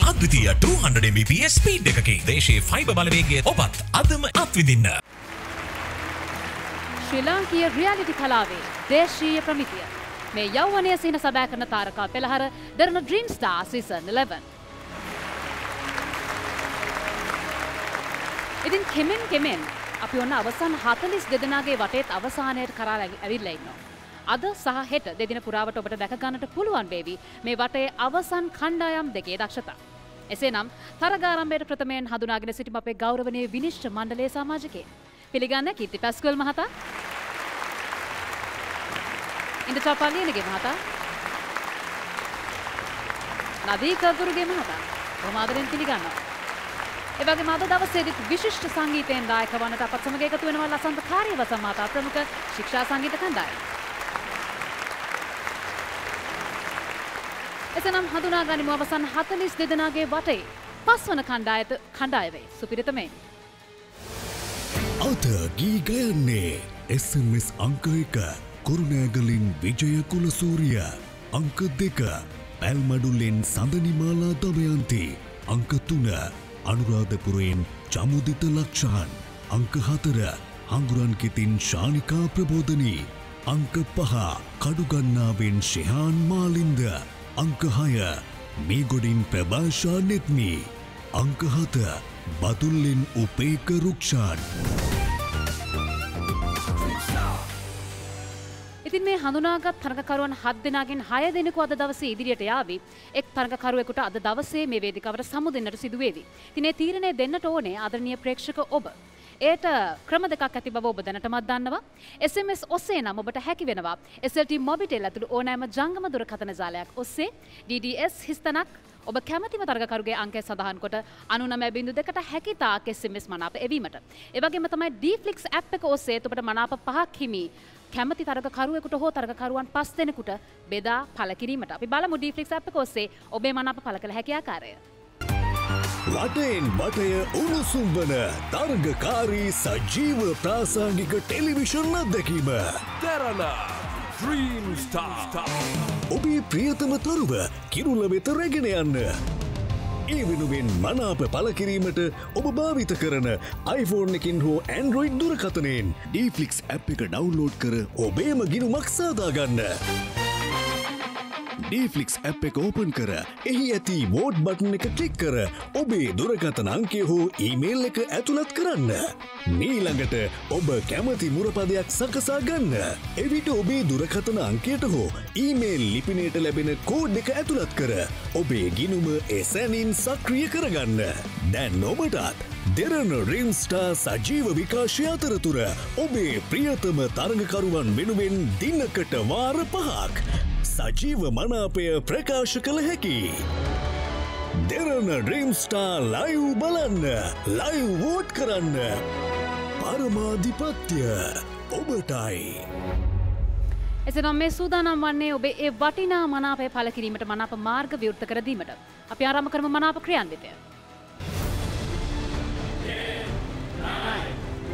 අද්විතීය 200 mbps speed එකකින් දේශයේ fibre බලවේගය ඔබත් අදම අත්විඳින්න. ශ්‍රී ලාංකීය රියාලිටි කලාවේ දේශීය ප්‍රමිතිය. මේ යෞවනය සින සබෑ කරන තාරකා පෙළහර දරන ඩ්‍රීම් ස්ටා සීසන් 11. ඉතින් කෙමෙන් කෙමෙන් අපි ඔන්න අවසන් හතලිස් දෙදෙනගේ වටේත් අවසානයට කරා ඇවිල්ලා ඉන්නවා. අද සහ හෙට දෙදින පුරාවට ඔබට දැක ගන්නට පුළුවන් වේවි මේ වටේ අවසන් කණ්ඩායම් දෙකේ දක්ෂතා. එසේනම් තරගාරම්භයට ප්‍රථමයෙන් හඳුනාගෙන සිටිම අපේ ගෞරවනීය විනිශ්චය මණ්ඩලයේ සමාජකයෙක්. පිළිගන්න කීර්ති පැස්කල් මහතා. ඉන්ද චාපාලියනගේ මහතා. නදී කගුරුගේ මහතා. බොහොම ආදරෙන් පිළිගන්නවා. ඒ වගේම අද දවසේදීත් විශිෂ්ට සංගීතයෙන් දායක වන්නට අපත් සමග එකතු වෙනවා ලසන්ත කාර්යවසම් මහතා ප්‍රමුඛ ශික්ෂා සංගීත කණ්ඩායම. එසනම් හඳුනා ගනිමු අවසන් 42 දෙනාගේ වටේ පස්වන කණ්ඩායත කණ්ඩායමේ සුපිරිතමෙන්. අද ගී ගයන්නේ SMS අංක එක කුරුණෑගලින් විජය කුලසූරිය. අංක දෙක. පැල්මඩුල්ලෙන් සඳනිමාලා දමයන්ති. අංක තුන. අනුරාධපුරයෙන් චමුදිත ලක්ෂාන් අංක හතර. හංගුරන්කිතින් ශානිකා ප්‍රබෝධනී. අංක පහ. කඩුගන්නාවෙන් ශෙහාන් මාලින්ද. අංක හය. මේ ගොඩින් ප්‍රභාෂා නෙත්මී. අංක හත. බතුල්ලෙන් උපේක රුක්ෂාන්. ඉතින් මේ හඳුනාගත් තරගකරුවන් හත් දෙනාගෙන් හය දෙනෙකු අද දවසේ ඉදිරියට යාවි. එක් තරගකරුවෙකුට අද දවසේ මේ වේදිකාවට සමු දෙන්නට සිදුවේවි. ඉතින් මේ තීරණය දෙන්නට ඕනේ ආදරණීය ප්‍රේක්ෂක ඔබ. ඒට ක්‍රම දෙකක් ඇති බව ඔබ දැනටමත් දන්නවා. SMS ඔස්සේ නම් ඔබට හැකි වෙනවා. SLT මොබිටෙල් ඇතුළු ඕනෑම ජංගම දුරකථන ජාලයක් ඔස්සේ DDS හිස්තනක් ඔබ කැමතිම තරගකරුගේ අංකය සඳහන් කොට අනුනම බිඳු දෙකට හැකි තාක් SMS මනාප එවීමට. එවගේම තමයි Dflix app එක ඔස්සේ ඔබට මනාප පහක් හිමි කැමති තරගකරුවෙකුට හෝ තරගකරුවන් පස් දෙනෙකුට බෙදා පළ කිරීමට අපි බලමු Dflix app එක ඔස්සේ ඔබේ මනාප පළ කළ හැකි ආකාරය. වටෙන් බටය උණුසුම් වන තරගකාරී සජීව ප්‍රාසංගික ටෙලිවිෂන් අත්දැකීම Terana Dream Star. ඔබේ ප්‍රියතම තරුව කිරුල්ල වෙත රැගෙන යන්න. ඒ වෙනුවෙන් මනාප පලකිරීමට ඔබ භාවිත කරන iPhone එකින් හෝ Android දුරකතනයෙන් ඩීෆලික්ස් ඇ් එක ඩවන්ලෝඩ් කර ඔබේම ගිනුමක් සාදාගන්න. ඩීෆලික්ස් ඇ් එක ඕපන් කර එහි ඇති වෝඩ් බටන් එක කලික් කර ඔබේ දුරකතන අංකය හෝ ඊමේල් එක ඇතුළත් කරන්න. මීළඟට ඔබ කැමති මුරපදයක් සකසා ගන්න. එවිට ඔබේ දුරකතන අංකයට හෝ ඊමේල් ලිපිනයට ලැබෙන කෝඩ් එක ඇතුළත් කර ඔබේ ගිනුම එසැනින් සක්‍රිය කරගන්න. දැන් ඔබටත් දෙරන රිම්ස්ටා සජීව විකාශය අතරතුර ඔබේ ප්‍රියතම තරගකරුවන් වෙනුවෙන් දින්නකට වාර පහක්. සජීව මනාපය ප්‍රකාශ කළ හැකි. දෙරන ඩ්‍රීම්ස්ටා ලයිව් බලන්න ලයිව් වෝට් කරන්න පරමාධිපත්‍ය ඔබටයි. එසනම් මේ සූදානම් වන්නේ ඔබේ ඒ වටිනා මනාපය පළ කිරීමට මනාප මාර්ග විවෘත කර දීමට. අපි ආරම්භ කරමු මනාප ක්‍රියාන්විතය.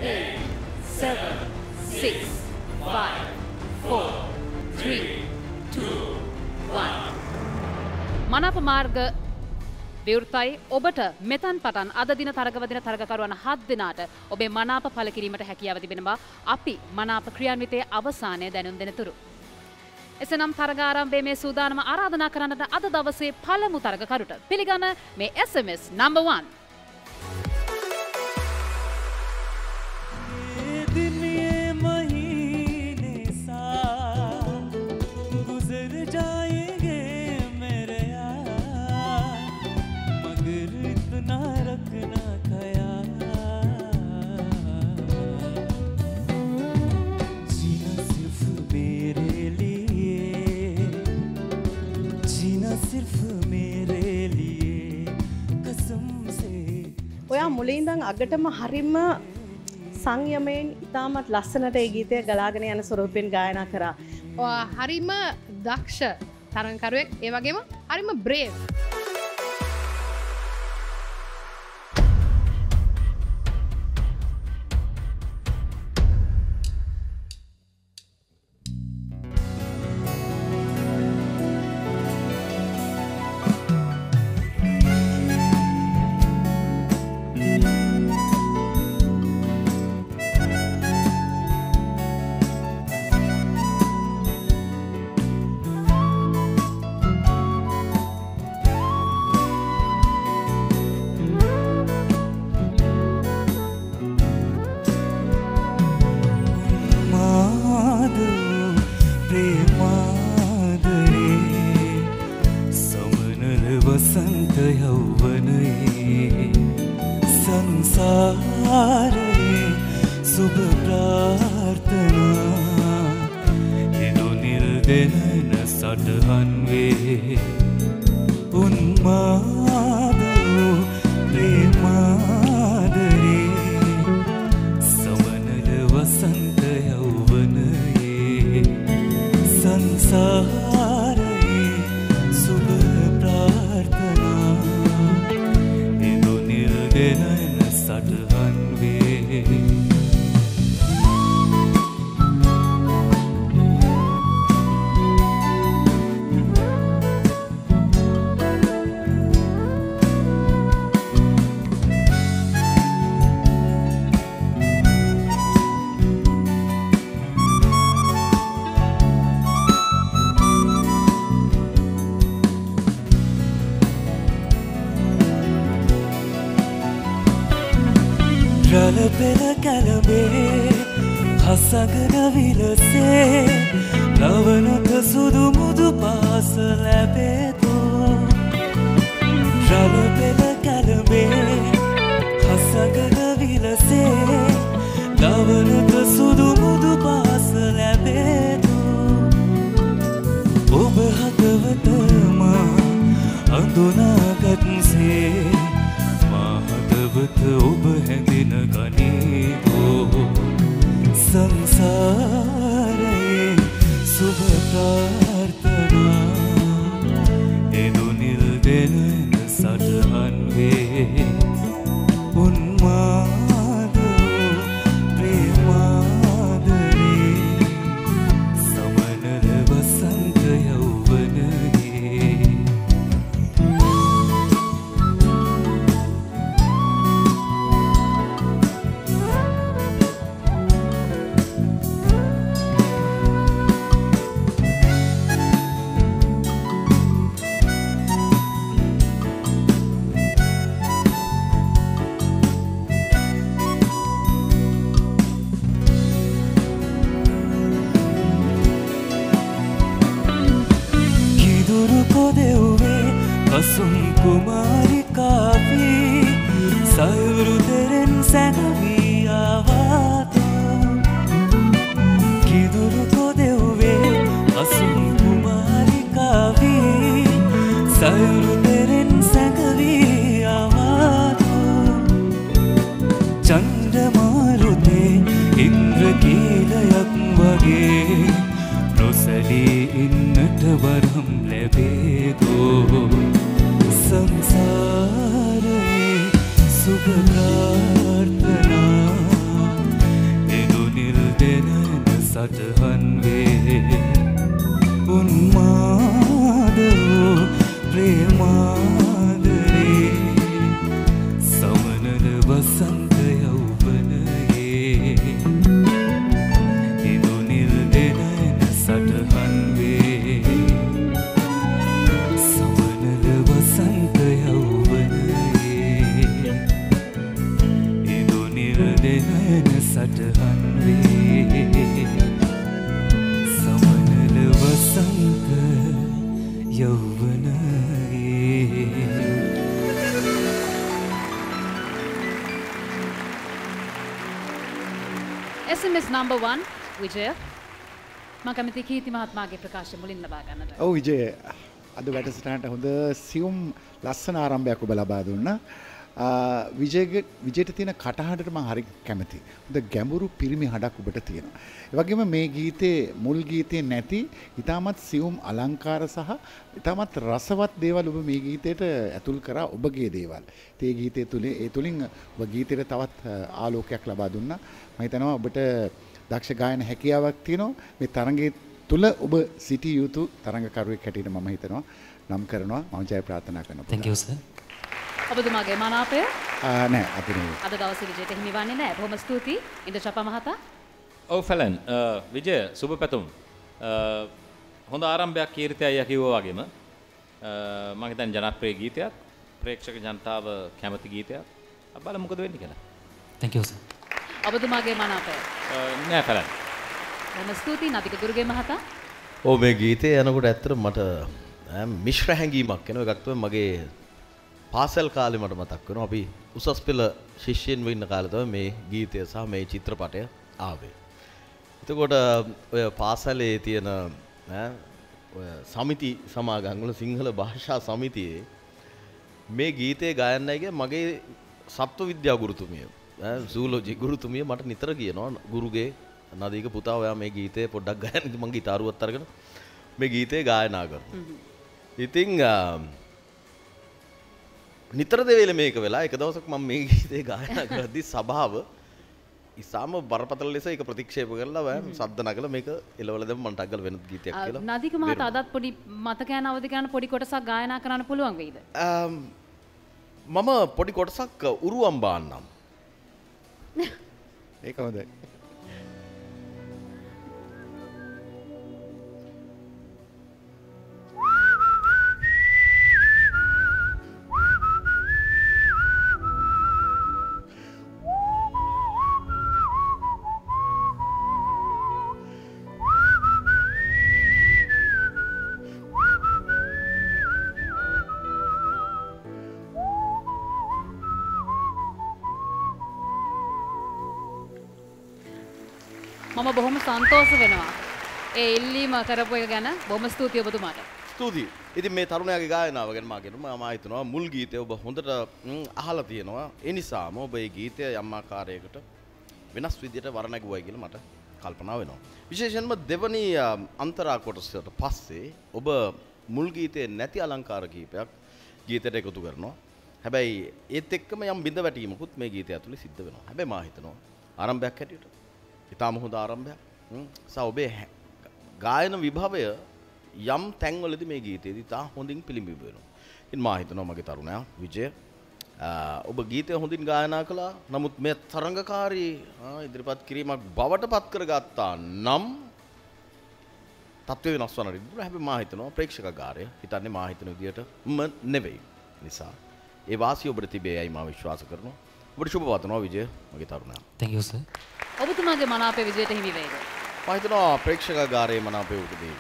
Seven, six, five, four, three, two, one. මනාප මාර්ග විවෘතයි ඔබට මෙතන් පටන් අද දින තරගවදින තරගකරුවන් හත් දෙනාට ඔබේ මනාප පල කිරීමට හැකියාව තිබෙනවා අපි මනාප ක්‍රියාන්විතයේ අවසානය දැනුම් දෙනතුරු. එසනම් තරගාරම්භේ මේ සූදානම ආරාධනා කරන්නට අද දවසේ පළමු තරගකරුට පිළිගන්න මේ SMS number सिर्फ मेरे लिए कसम से ඔයා මුලින්දන් අගටම හරිම සංයමයෙන් ඉතාමත් ලස්සනට ඒ ගීතය ගලාගෙන යන ස්වරූපෙන් ගායනා කරා. හරිම දක්ෂ තරංකරුවෙක් ඒ වගේම හරිම brave. prazer. SMS number 1 Vijaya මම කැමති කීති මහත්මයාගේ ප්‍රකාශය මුලින් ලබා ගන්නට. ඔව් විජය අද වැඩසටහනට හොඳ සියුම් ලස්සන ආරම්භයක් ඔබ ලබා දුන්නා. විජයග විජයට තියෙන කටහඬට මං හරි කැමති. හොඳ ගැඹුරු පිරිමි හඬක් ඔබට තියෙනවා. ඒ වගේම මේ ගීතේ මුල් ගීතේ නැති ඊටමත් සියුම් අලංකාර සහ ඊටමත් රසවත් දේවල් ඔබ මේ ගීතයට ඇතුල් කරා ඔබගේ දේවල්. ඒ ගීතය තුලින් ඒ තුලින් ඔබ ගීතයට තවත් ආලෝකයක් ලබා දුන්නා. මම හිතනවා ඔබට දක්ෂ ගායන හැකියාවක් තියෙනවා. මේ තරඟයේ තුල ඔබ සිටිය යුතු තරඟකරුවෙක් හැටියට මම හිතනවා නම් කරනවා මම ජය ප්‍රාර්ථනා කරනවා. Thank you sir. ඔබතුමාගේ මනාපය නෑ අපි. අද දවසේ විජයට හිමි වන්නේ නැහැ. බොහොම ස්තුතියි. ඉන්ද චපා මහතා. ඔව් ෆැලන් විජය සුබ පැතුම්. හොඳ ආරම්භයක් කීර්ති අයියා කිව්වා වගේම මම හිතන්නේ ජනප්‍රිය ගීතයක් ප්‍රේක්ෂක ජනතාව කැමති ගීතයක්. බලමු මොකද වෙන්නේ කියලා. Thank you sir. ඔබතුමාගේ මනාපය. නෑ ෆැලන්. බොහොම ස්තුතියි නදික දුර්ගේ මහතා. ඕ මේ ගීතය යනකොට ඇත්තට මට මිශ්‍ර හැඟීමක් එනවා. එකක් තමයි මගේ පාසල් කාලේ මට මතක් වෙනවා. අපි උසස් පෙළ ශිෂ්‍යයන් වෙන්න කාලේ තමයි මේ ගීතය සහ මේ චිත්‍රපටය ආවේ. එතකොට ඔය පාසලේ තියෙන ඔය සමිති සමාගම් වල සිංහල භාෂා සමිතියේ මේ ගීතේ ගායන්නයිගේ මගේ සත්ව විද්‍යා ගුරුතුමිය සූලෝජි ගුරුතුමිය මට නිතර කියනවා ගුරුගේ නදීක පුතා ඔයා මේ ගීතේ පොඩ්ඩක් ගයන්න මං ගිතාරුවත් අරගෙන මේ ගීතේ ගායනා කරනවා. ඉතින් නිතර දෙවේල මේක වෙලා එක දවසක් මම මේ ගීතේ ගායනා කරද්දී සභාව ඉසාම බරපතල ලෙස ඒක ප්‍රතික්ෂේප කරලා සද්ද නගලා මේක එලවල දැම්ම මන්ට අග්ගල වෙන ගීතයක් කියලා. නදීක මහතා අදත් පොඩි මතකයන් අවදි කරන පොඩි කොටසක් ගායනා කරන්න පුළුවන් වෙයිද? මම පොඩි කොටසක් උරුවම් බාන්නම්. ඒක හොඳයි. මම බොහොම සන්තෝෂ වෙනවා. ඒ ඉල්ලීම කරපු එක ගැන බොහොම ස්තුතියි ඔබතුමාට. ස්තුතියි. ඉතින් මේ තරුණයාගේ ගායනාව ගැන මා කියනවා මම හිතනවා මුල් ගීතය ඔබ හොඳට අහලා තියෙනවා. ඒ නිසාම ඔබ මේ ගීතය යම් ආකාරයකට වෙනස් විදිහට වර්ණගුවයි කියලා මට කල්පනා වෙනවා. විශේෂයෙන්ම දෙවනි අන්තරා කොටසට පස්සේ ඔබ මුල් ගීතයේ නැති අලංකාර කීපයක් ගීතයට එකතු කරනවා. හැබැයි ඒත් එක්කම යම් බිඳ වැටීමකුත් මේ ගීතය ඇතුලේ සිද්ධ වෙනවා. හැබැයි මා හිතනවා ආරම්භයක් හැටියට ඉතාම හොඳ ආරම්භයක්. සා ඔබේ ගායන විභවය යම් තැන්වලදී මේ ගීතයේදී තා හොඳින් පිළිඹු වෙනවා. ඉතින් මා හිතනවා මගේ තරුණයා විජය ඔබ ගීතය හොඳින් ගායනා කළා. නමුත් මේ තරංගකාරී ඉදිරිපත් කිරීමක් බවට පත් කරගත්තා නම් තත්ත්වය වෙනස් වන රිද්දුර හැබැයි මා හිතනවා ප්‍රේක්ෂකගාරය හිතන්නේ මා හිතන විදියට ම නෙවෙයි. නිසා ඒ වාසිය ඔබට තිබේයි මා විශ්වාස කරනවා. ඔබට සුබ පතනවා විජය මගේ තරුණයා. Thank you sir. ඔබතුමාගේ මනාපය විජයට හිමි වේද? මම හිතනවා ප්‍රේක්ෂකගාරයේ මනාපය උට දෙවි.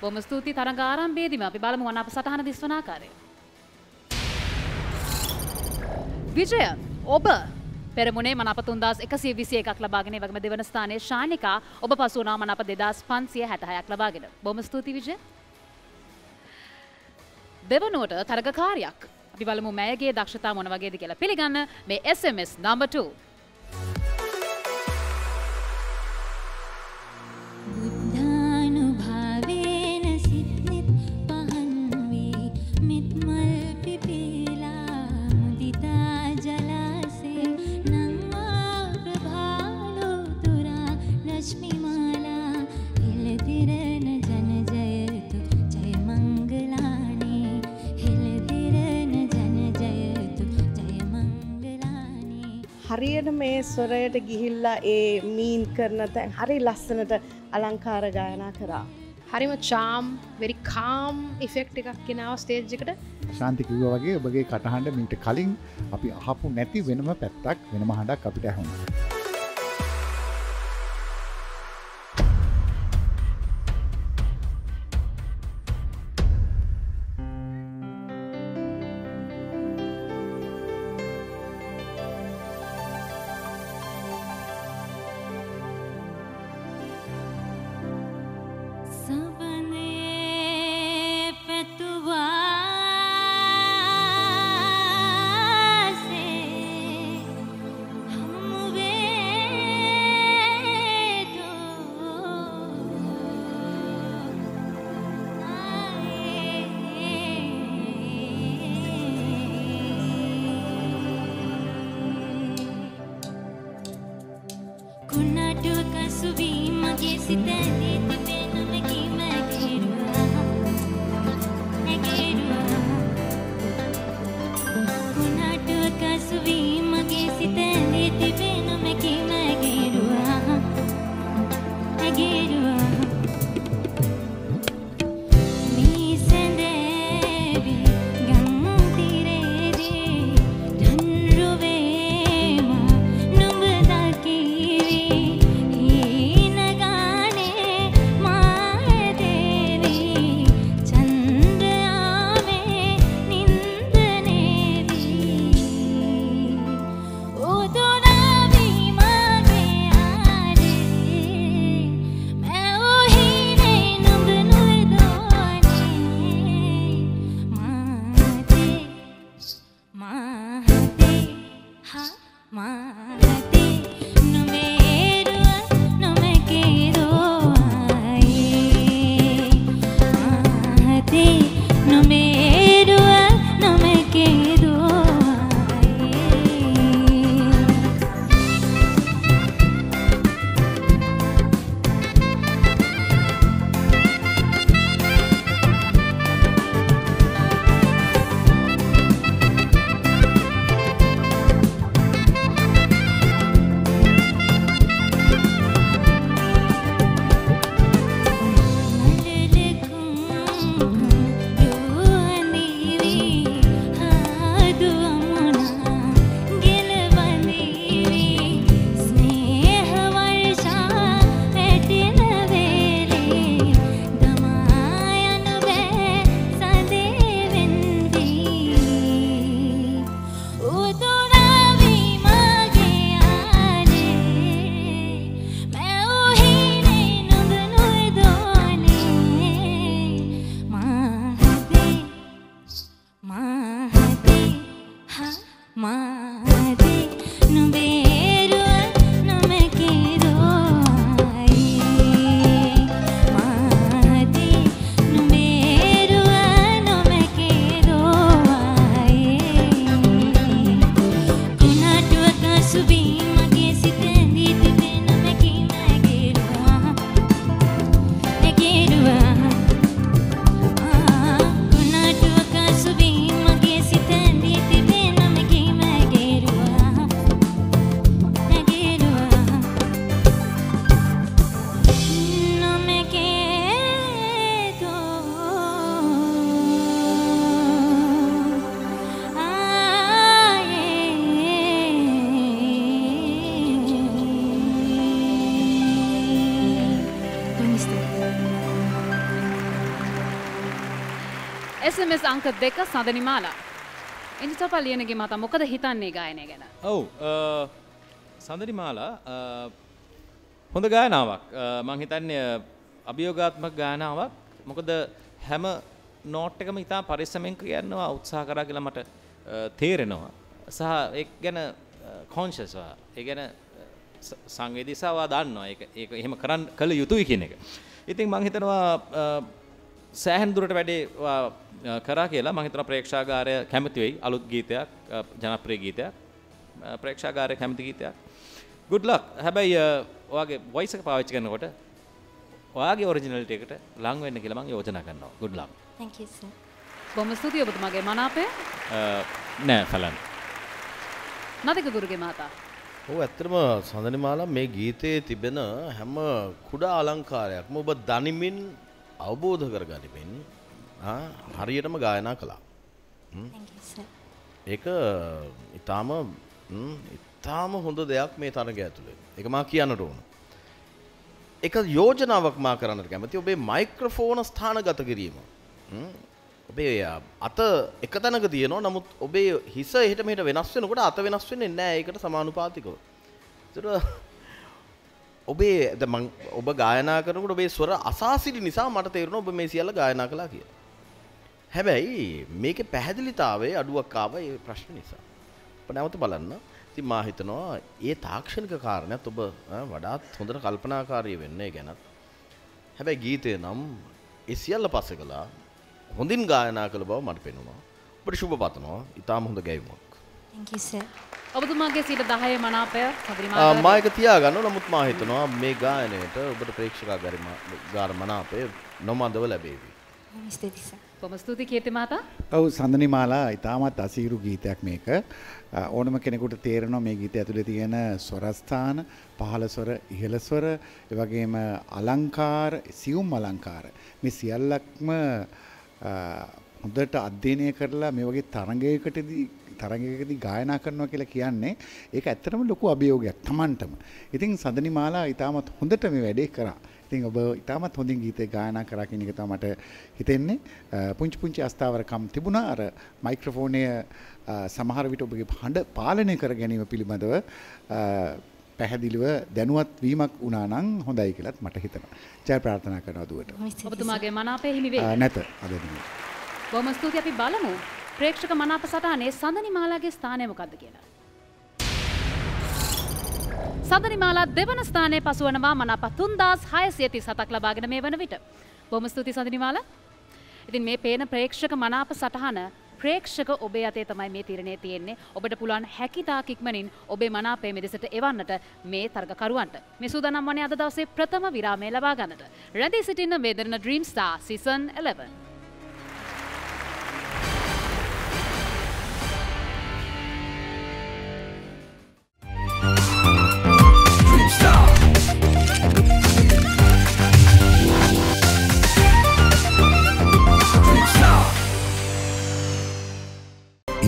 බොහොම ස්තුතියි තරඟ ආරම්භයේදීම අපි බලමු මනාප සටහන දිස්වන ආකාරය. විජය ඔබ පෙරමුණේ මනප තුන්දස් එකසිය විසිය එකක් ලබාගෙන වගම දෙවන ස්ථානයේ ශානිකා ඔබ පසුනා මනප දෙදස් පන්සිය හැටහයක් ලබාගෙන බොම ස්තුති විජය දෙවනුවට තරගකාරයක් අපි බලමු මෑගේ දක්ෂතා මොන වගේද කියලා පිළිගන්න. මේ SMS number 2 හරියට මේ ස්වරයට ගිහිල්ලා ඒ මීන් කරන තැන් හරි ලස්සනට අලංකාර ගායනා කරා. හරිම චාම් වෙරි කාම් ඉෆෙක්් එකක් කෙනාව ස්ටේජ් එකට ශාන්ති කිව්ව වගේ ඔබගේ කටහඬ මීට කලින් අපි අහපු නැති වෙනම පැත්තක් වෙනම හඬක් අපිට ඇහුණා. අංක දෙක සඳනිමාලා. ඉනිචපා ලියනගේ මත මොකද හිතන්නේ ගායනය ගැන. ඔව් සඳරි මාලා හොඳ ගායනාවක් මං හිතන්නේ අභියෝගාත්මක ගායනාවක් මොකද හැම නෝට් එකම ඉතා පරිස්සමෙන් කියන්නවා උත්සාහ කරා කියලා මට අ, තේරෙනවා සහ එක් ගැන කොන්ශස්වා ඒ ගැන ස- සංවේදීසාවා දන්නවා ඒක ඒක එහෙම කරන්න කළ යුතුයි කියන එක. ඉතින් මං හිතනවා අ, සෑහෙන දුරට වැඩේ වා, අ, කරා කියලා මං හිතනවා ප්‍රේක්ෂාගාරය කැමති වෙයි අලුත් ගීතයක් ජනප්‍රිය ගීතයක් ප්‍රේක්ෂාගාරය කැමති ගීතයක් good luck හැබැයි ඔයාගේ voice එක පාවිච්චි කරනකොට ඔයාගේ ඔරිජිනලිටි එකට ලං වෙන්න කියලා මං යෝජනා කරනවා good luck Thank you, sir. බොම ස්තුතියි ඔබතුමාගේ මනාපය නෑ ෆලන් නදික ගුරුගේ මාතා. ඔව් ඇත්තටම සඳනිමාලා මේ ගීතයේ තිබෙන හැම කුඩා අලංකාරයක්ම ඔබ දනිමින් අවබෝධ කරගනිමින් හරියටම ගායනා කළා. ඒක හ්ම්, ඊටාම හොඳ දෙයක් මේ තරගය ඇතුලේ. ඒක මා කියන්නට ඕන. එක යෝජනාවක් මා කරන්නට කැමති ඔබේ මයික්‍රොෆෝන ස්ථානගත කිරීම. ඔබේ අත එක තැනක තියෙනවා නමුත් ඔබේ හිස එහෙට මෙහෙට වෙනස් වෙනකොට අත වෙනස් වෙන්නේ නැහැ ඒකට සමානුපාතිකව. ඔබේ ඔබ ගායනා කරනකොට ඔබේ ස්වර අසාසිරි නිසා මට තේරුණා ඔබ මේ සියල්ල ගායනා කළා කියලා. හැබැයි මේකේ පැහැදිලිතාවයේ අඩුවක් ආවා ඒ ප්‍රශ්න නිසා. නැවත බලන්න. ඉතින් මා හිතනවා ඒ තාක්ෂණික කාරණයක් ඔබ වඩාත් හොඳට කල්පනාකාරී වෙන්න ගැනත්. හැබැයි ගීතය නම් ඒ සියල්ල පස්සේ කළා. හොඳින් ගායනා කළ බව මට පෙනුණා. ඔබට සුබ පතනවා. ඊටාම හොඳ ගැයීමක්. ඔබතුමාගේ සිට දහය මනාපය මායක තියාගන්න නමුත් මා හිතනවා මේ ගායනයට ඔබට ප්‍රේක්ෂකා ගරිම ගාර මනාපය නොමදව ලැබේවි. බොම ස්තුති කීර්ති මහතා ඔව් සඳනිමාලා ඉතාමත් අසීරු ගීතයක් මේක. ඕනම කෙනෙකුට තේරෙනවා මේ ගීතය ඇතුලේ තියෙන ස්වරස්ථාන පහළ ස්වර ඉහළ ස්වර ඒ වගේම අලංකාර සියුම් අලංකාර. මේ සියල්ලක්ම හොඳට අධ්‍යයනය කරලා මේ වගේ තරඟයකටදී තරඟයකදී ගායනා කරනවා කියලා කියන්නේ ඒක ඇත්තටම ලොකු අභියෝගයක් Tamanටම. ඉතින් සදනිමාලා ඊටමත් හොඳට මේ වැඩේ කරා. ඉතින් ඔබ ඉතාමත් හොඳින් ගීතේ ගායනා කරා කියන එක තමයි මට හිතෙන්නේ. පුංචි පුංචි අස්ථාවරකම් තිබුණා අර මයික්‍රොෆෝනය සමහර විට ඔබගේ හඬ පාලනය කර ගැනීම පිළිබඳව පැහැදිලිව දැනුවත් වීමක් වුණා නම් හොඳයි කියලාත් මට හිතෙනවා. ජය ප්‍රාර්ථනා කරනවා දුවට. ඔබතුමාගේ මනාපය හිමි වේ. නැත අද නෙමෙයි. බොහොම ස්තුතියි අපි බලමු ප්‍රේක්ෂක මනාප සටහනේ සඳනි මාලාගේ ස්ථානය මොකක්ද කියලා. සඳනි මාලා දෙවන ස්ථානයේ පසුවනවා මනාප 3637ක් ලබාගෙන මේ වන විට. බොහොම ස්තුතියි සඳනි මාලා. ඉතින් මේ පේන ප්‍රේක්ෂක මනාප සටහන ප්‍රේක්ෂක ඔබේ අතේ තමයි මේ තීරණය තියෙන්නේ. ඔබට පුළුවන් හැකිතාක් ඉක්මනින් ඔබේ මනාපය මෙදෙසට එවන්නට මේ තරගකරුවන්ට. මේ සූදානම් වන්නේ අද දවසේ ප්‍රථම විරාමය ලබා ගන්නට. රැඳී සිටින්න වේදන dream star season 11.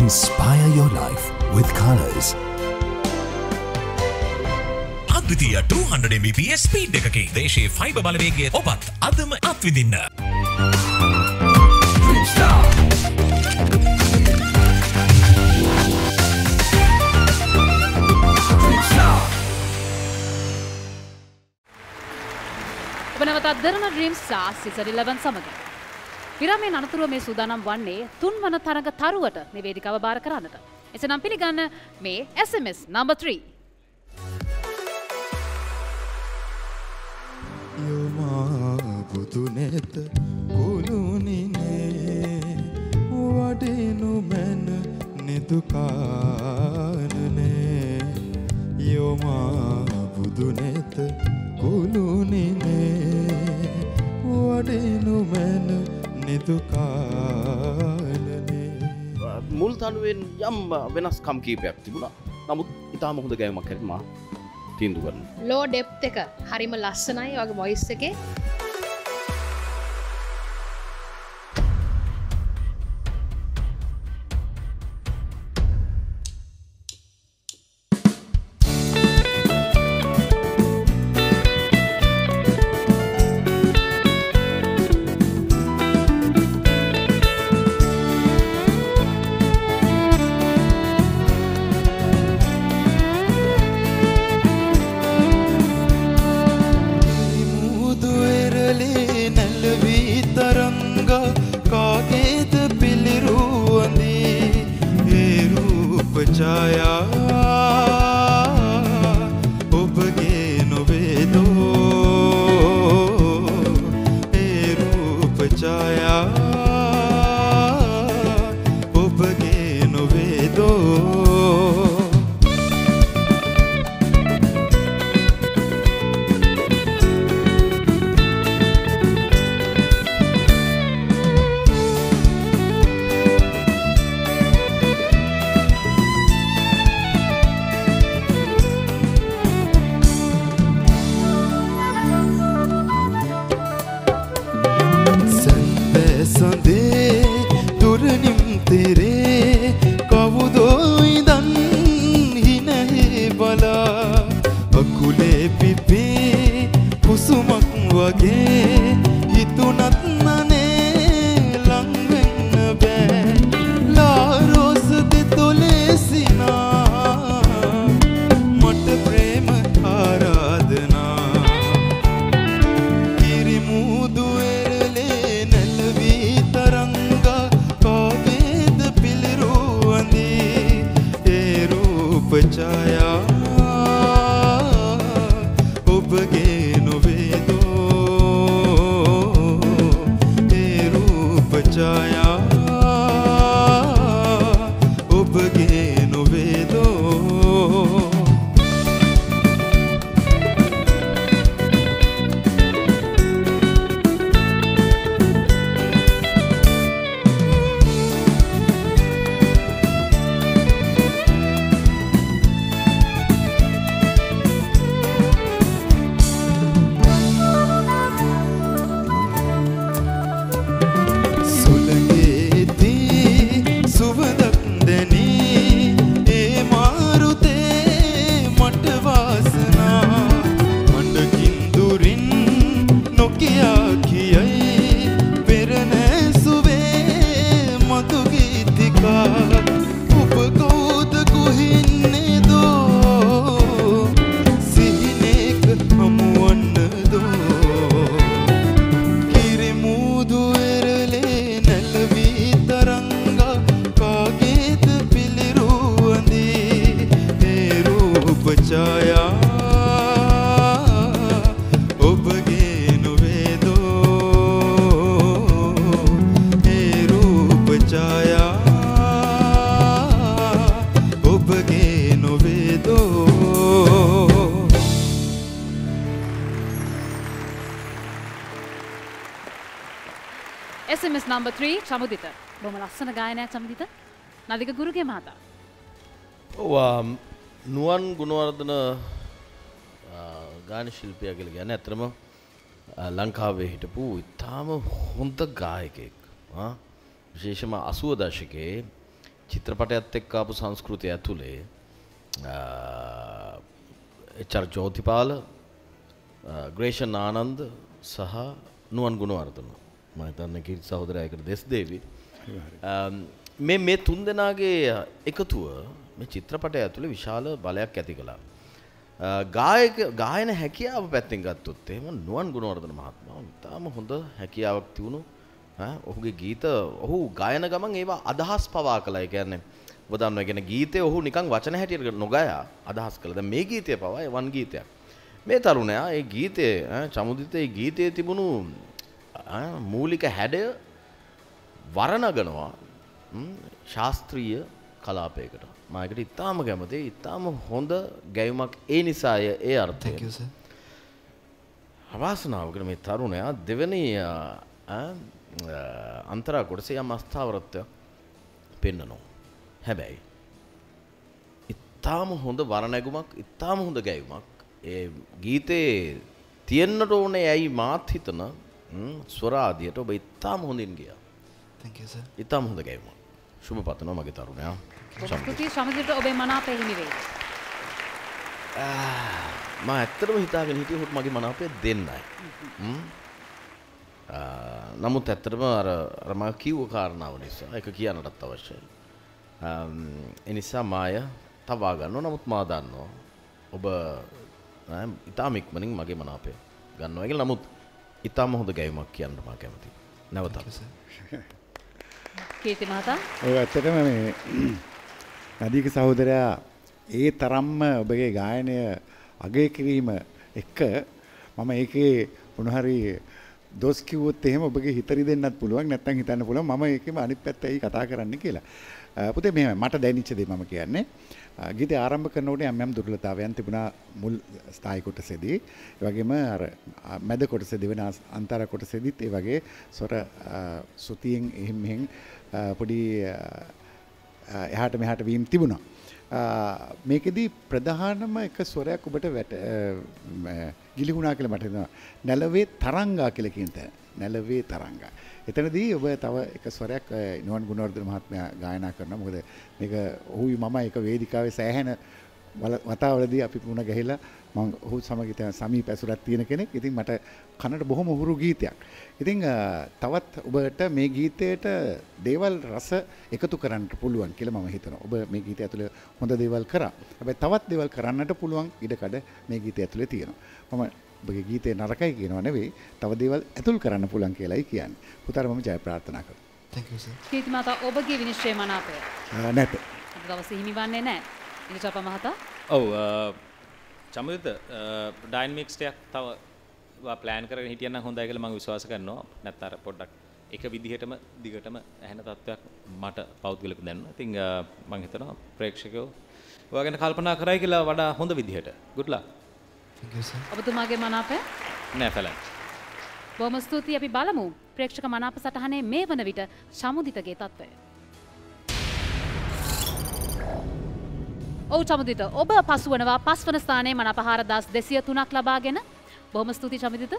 Inspire your life with colors. අද්විතීය 200 Mbps ස්පීඩ් එකකින් දේශයේ ෆයිබර් බලවේගය ඔබත් අදම අත්විඳින්න. ඔබ නැවතත් දරන ඩ්‍රීම්ස් සා සිසර් 11 සමග. විරාමයෙන් අනතුරුව මේ සූදානම් වන්නේ තුන්වන තරඟ තරුවට මේ වේදිකාව බාර කරන්නට. එසනම් පිළිගන්න මේ SMS number 3. යොමා බුදු නෙත කුළුනිනේ වඩිනු මැන නිදුකානනේ යොමා බුදු නෙත කුළුනිනේ වඩිනු මැන නිදුකානනේ මුල් තනුවෙන් යම් වෙනස්කම් කීපයක් තිබුණා. නමුත් ඉතාම හොඳ ගෑමක් හැරම තීන්දු කරන ලෝ ඩෙප් එක හරිම ලස්සනයි. වගේ මොයිස් එකේ නම්බර් 3 චමුදිත. බොහොම ලස්සන ගායනයක් චමුදිත. නදික ගුරුගේ මහතා. ඔවා නුවන් ගුණවර්ධන ගාන ශිල්පය කියල ගැන ඇතරම ලංකාවේ හිටපු ඉතාම හොඳ ගායකෙක් විශේෂම අසුව දශකයේ චිත්‍රපටයත් එක්කාපු සංස්කෘතිය ඇතුළේ එචර් ජෝතිපාල ග්‍රේෂන් ආනන්ද සහ නුවන් ගුණවර්ධන මහිතන්න කිරි සහෝදරයකට දෙස් දේවී මේ මේ තුන් දෙනාගේ එකතුව මේ චිත්‍රපටය ඇතුළේ විශාල බලයක් ඇති කළා. ගායක ගායන හැකියාව පැත්තෙන් ගත්තොත් එහෙම නුවන් ගුණවර්ධන මහත්මයා ඉතාම හොඳ හැකියාවක් තිබුණු ඔහුගේ ගීත ඔහු ගායන ගමන් ඒවා අදහස් පවා කළා. ඒ කියන්නේ ඔබ දන්නවා කියන ගීතේ ඔහු නිකන් වචන හැටියට නොගයා අදහස් කළා. දැන් මේ ගීතය පවා වන් ගීතයක්. මේ තරුණයා ඒ ගීතේ චමුදිතේ ගීතයේ තිබුණු මූලික හැඩය වරණගනවා ශාස්ත්‍රීය කලාපයකට. මයකට ඉතාම කැමති ඉතාම හොඳ ගැයුමක් ඒ නිසාය ඒ අර්ථය. අවාසනාවකට මේ තරුණයා දෙවනි අන්තරා කොටසේ යම් අස්ථාවරත්වයක් පෙන්නනවා. හැබැයි ඉතාම හොඳ වරණැගුමක් ඉතාම හොඳ ගැයුමක්. ඒ ගීතේ තියෙන්න්නට ඕනේ ඇයි මාත් හිතන ස්වරාදියට ඔබ ඉතාම හොඳින් ගිය ඉතාම හොඳ ගැයුම ශුභ පතනවා මගේ තරුණයා ස්තුතියි සමදිට ඔබේ මනාප හිමිවේ. ම ඇත්තරම හිතාගෙන හිටිය හුත් මගේ මනාපය දෙන්නයි. නමුත් ඇත්තරම අර රම කිව්ව කාරණාව නිසා එක කියනටත් අවශ්‍යයි. එනිසා මාය තවාගන්න නමුත් මා දන්නවා. ඔබ ඉතාම ඉක්මනින් මගේ මනාපය ගන්නවගේ නමුත් ඉතාම හොඳ ගැයුමක් කියන්න මා කැමති. නැවත. කීති මහතා ඔය ඇත්තටම මේ නදීක සහෝදරයා ඒ තරම්ම ඔබගේ ගායනය අගය කිරීම එක්ක මම ඒකේ මොනහරි දොස් කිව්වොත් එහෙම ඔබගේ හිතරි දෙන්නත් පුළුවන් නැත්නම් හිතන්න පුළුවන් මම ඒකෙම අනිත් පැත්ත ඇයි කතා කරන්න කියලා. පුතේ මෙහෙම මට දැනෙච්ච දේ මම කියන්නේ ගීතය ආරම්භ කරනකොට යම් යම් දුර්වලතාවයන් තිබුණා මුල් ස්ථායි කොටසේදී. ඒ වගේම අර මැද කොටසේදී වෙන අන්තර කොටසේදීත් ඒ වගේ ස්වර සුතියෙන් එහෙම මෙහෙන් පොඩි එහාට මෙහාට වීම් තිබුණා. මේකෙදි ප්‍රධානම එක ස්වරයක් ඔබට වැට ගිලිහුණා කියලා මට හිතෙනවා. නැලවේ තරංගා කියලා කියන තැන. නැලවේ තරංගා. එතනදී ඔබ තව එක ස්වරයක් නිවන් ගුණවර්ධන මහත්මයා ගායනා කරනවා. මොකද මේක ඔහුයි මම එක වේදිකාවේ සෑහෙන වතාවලදී අපි මුණ ගැහිලා මම ඔහු සමග සමීප ඇසුරක් තියෙන කෙනෙක්. ඉතින් මට කනට බොහොම උහුරු ගීතයක්. ඉතින් තවත් ඔබට මේ ගීතයට දේවල් රස එකතු කරන්න පුළුවන් කියලා මම හිතනවා. ඔබ මේ ගීතය ඇතුලේ හොඳ දේවල් කරා. හැබැයි තවත් දේවල් කරන්නට පුළුවන් ඉඩකඩ මේ ගීතය ඇතුලේ තියෙනවා. මම ඔබගේ ගීතේ නරකයි කියනවා නෙවෙයි. තව දේවල් ඇතුල් කරන්න පුළුවන් කියලායි කියන්නේ. පුතාට මම ජය ප්‍රාර්ථනා කරනවා. Thank you sir. කීර්ති මහතා ඔබගේ විනිශ්චය මනාපය. නැත. අද දවසේ හිමිවන්නේ නැහැ. ඉලිචප මහතා. ඔව් චමුදිත ඩයින්මික්ස්ටයක් තව ප්ලෑන් කරගෙන හිටියන්න හොඳයි කියලා මම විශ්වාස කරනවා. නැත්නම් අර පොඩ්ඩක් එක විදිහටම දිගටම ඇහෙන තත්වයක් මට පෞද්ගලිකව දැනුණා. ඉතින් මම හිතනවා ප්‍රේක්ෂකයෝ ඔයා ගැන කල්පනා කරයි කියලා වඩා හොඳ විදිහට. good luck. ඔබතුමාගේ මනාපය? නෑ ෆැලන්. බොහොම ස්තුතියි අපි බලමු ප්‍රේක්ෂක මනාප සටහනේ මේ වන විට සමුදිතගේ තත්ත්වය. ඔවු චමුදිත ඔබ පසුවනවා පස්වන ස්ථානයේ මනපහාර දස් දෙසිය තුනක් ලබාගෙන බොහොම ස්තුති චමිදිත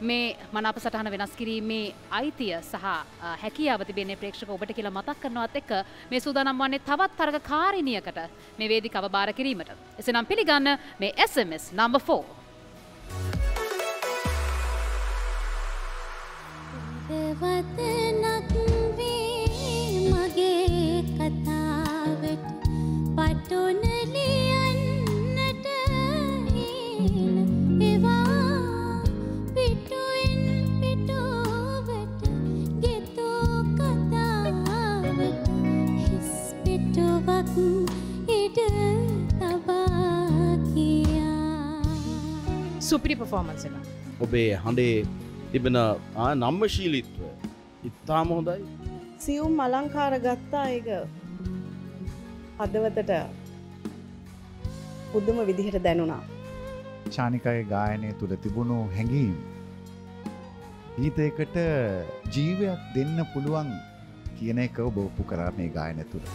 මේ මනප සටහන වෙනස් කිරීමේ අයිතිය සහ හැකියාව තිබෙන්නේ ප්‍රේක්ෂක ඔබට කියලා මතක් කරනවත් එක්ක මේ සූදානම් වන්නේ තවත් තරග කාරිණියකට මේ වේදිකාව බාර කිරීමට. එසේනම් පිළිගන්න මේ SMS number 4. වතනක් සුපිරි පෆෝමන්ස එක. ඔබේ හඬේ තිබෙන නම්මශීලිත්ව ඉත්තාම හොඳයි. සියුම් අලංකාර ගත්තා ඒක. හදවතට පුදුම විදිහට දැනුණා. ශානිකගේ ගායනය තුළ තිබුණු හැඟීම්. ගීතයකට ජීවයක් දෙන්න පුළුවන් කියන එක ඔබ ඔප්පු කරා මේ ගායන තුළ.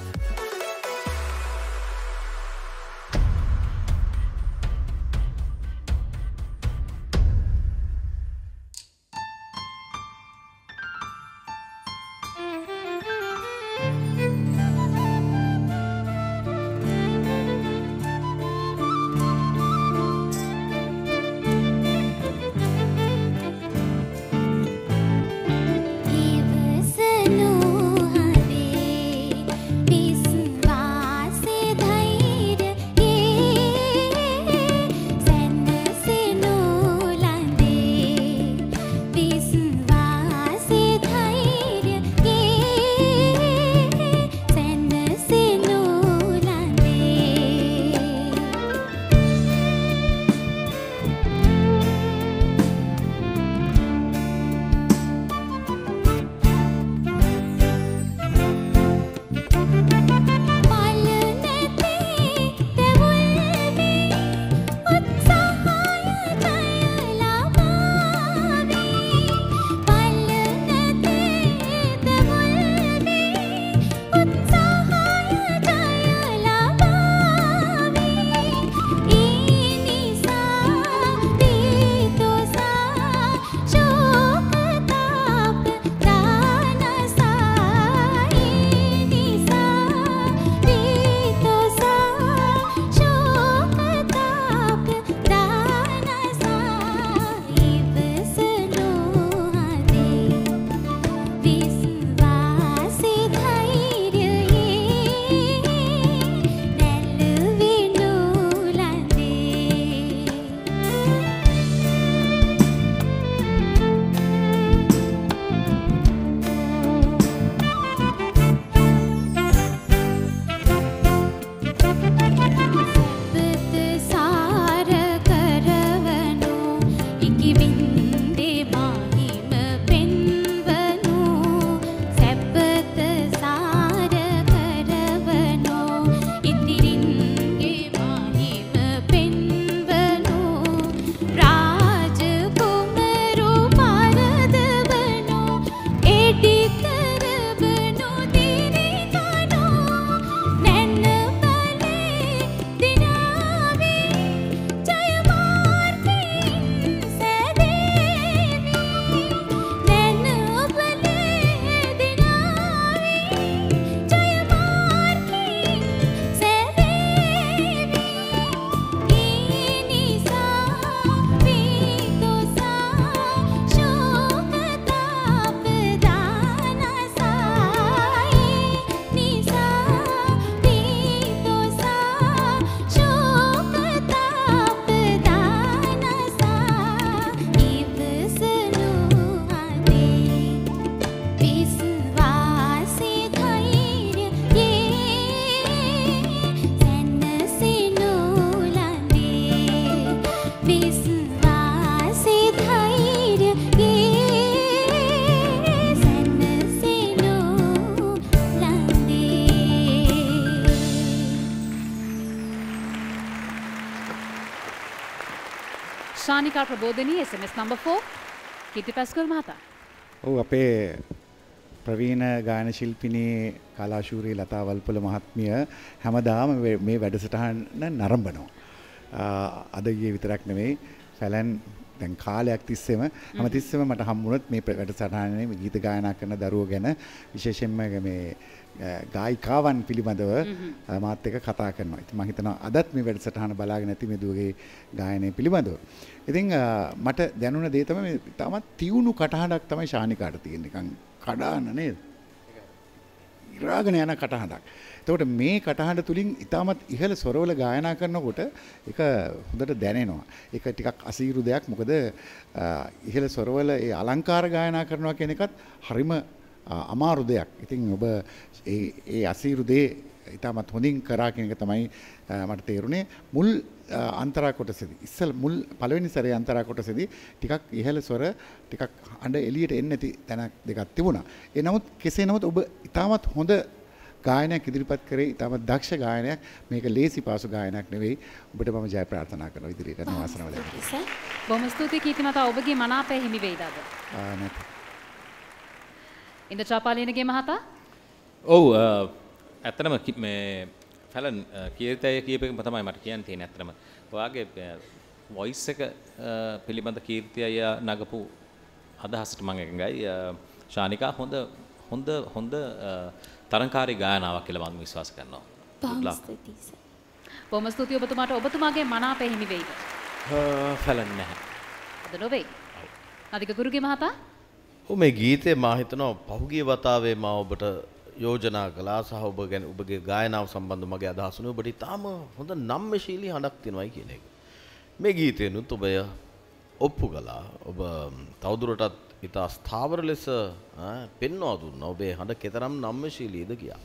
Shanika Prabodhani SMS number 4 Keerthi Pascal මහතා. ඔව් අපේ ප්‍රවීණ ගායන ශිල්පිනී කලාශූරී ලතා වල්පොල මහත්මිය හැමදාම මේ- මේ වැඩසටහන නරඹනවා. ආ, අද ගියේ විතරක් නෙවෙයි ෆැලන් දැන් කාලයක් තිස්සෙම හැමතිස්සෙම මට හම්බුනොත් මේ වැඩසටහනේ මේ ගීත ගායනා කරන දරුවෝ ගැන විශේෂයෙන්ම මේ ගායිකාවන් පිළිබඳව මාත් එක්ක කතා කරනවා. ඉතින් මම හිතනවා අදත් මේ වැඩසටහන බලාගෙන ඇති මේ දුවගේ ගායනය පිළිබඳව. ඉතින් මට දැනුණ දේ තමයි මේ තාමත් තියුණු කටහඬක් තමයි ශානිකාට තියෙන නිකන් කඩාන නේද? ඉරාගෙන යන කටහඬක්. එතකොට මේ කටහඬ තුලින් ඊටමත් ඉහළ ස්වරවල ගායනා කරනකොට ඒක හොඳට දැනෙනවා. ඒක ටිකක් අසීරු දෙයක්. මොකද අ, ඉහළ ස්වරවල ඒ අලංකාර ගායනා කරනවා කියන එකත් හරිම අ, අමාරු දෙයක්. ඉතින් ඔබ ඒ ඒ අසීරු දේ ඉතාමත් හොඳින් කරා කියන එක තමයි මට තේරුණේ. මුල් අන්තරා කොටසේදී ඉස්සල් මුල් පළවෙනි සැරේ අන්තරා කොටසේදී ටිකක් ඉහළ ස්වර ටිකක් අඬ එළියට එන්නේ නැති තැනක් දෙකක් තිබුණා. ඒ නමුත් කෙසේ නමුත් ඔබ ඉතාමත් හොඳ ගායනයක් ඉදිරිපත් කරේ ඉතාමත් දක්ෂ ගායනයක් මේක ලේසි පාසු ගායනයක් නෙවෙයි ඔබට මම ජය ප්‍රාර්ථනා කරනවා ඉදිරියට යන වාසනාව ලැබෙන්න. බොහොම ස්තුතියි කීර්තිමතා ඔබගේ මනාපය හිමි වෙයිද අද? ආ නැත්. ඉන්ද චාපාලීනගේ මහතා ඔව් ඇත්තනම මේ ෆැලන් කීර්තය කියප එක තමයි මට කියන්න තියෙන ඇත්තනම. ඔයාගේ වොයිස් එක පිළිබඳ කීර්තිය අය නගපු අදහසට මම එකඟයි. ශානිකා හොඳ හොඳ හොඳ තරංකාරී ගායනාවක් කියලා මම විශ්වාස කරනවා. බොහොම ස්තුතියි ඔබතුමාට ඔබතුමාගේ මනාපය හිමි වෙයිද? ෆැලන් නැහැ. අද නොවේ. නදික ගුරුගේ මහතා ඔ මේ ගීතේ මා හිතනවා පහුගිය වතාවේ මා ඔබට යෝජනා කළා සහ ඔබ ගැන ඔබගේ ගායනාව සම්බන්ධ මගේ අදහසුනේ ඔබට ඉතාම හොඳ නම්‍යශීලී හඬක් තියෙනවායි කියන එක. මේ ගීතේනුත් ඔබ ඔප්පු කළා. ඔබ තවදුරටත් ඉතා ස්ථාවර ලෙස පෙන්වා දුන්නා ඔබේ හඬ කෙතරම් නම්‍යශීලීද කියා.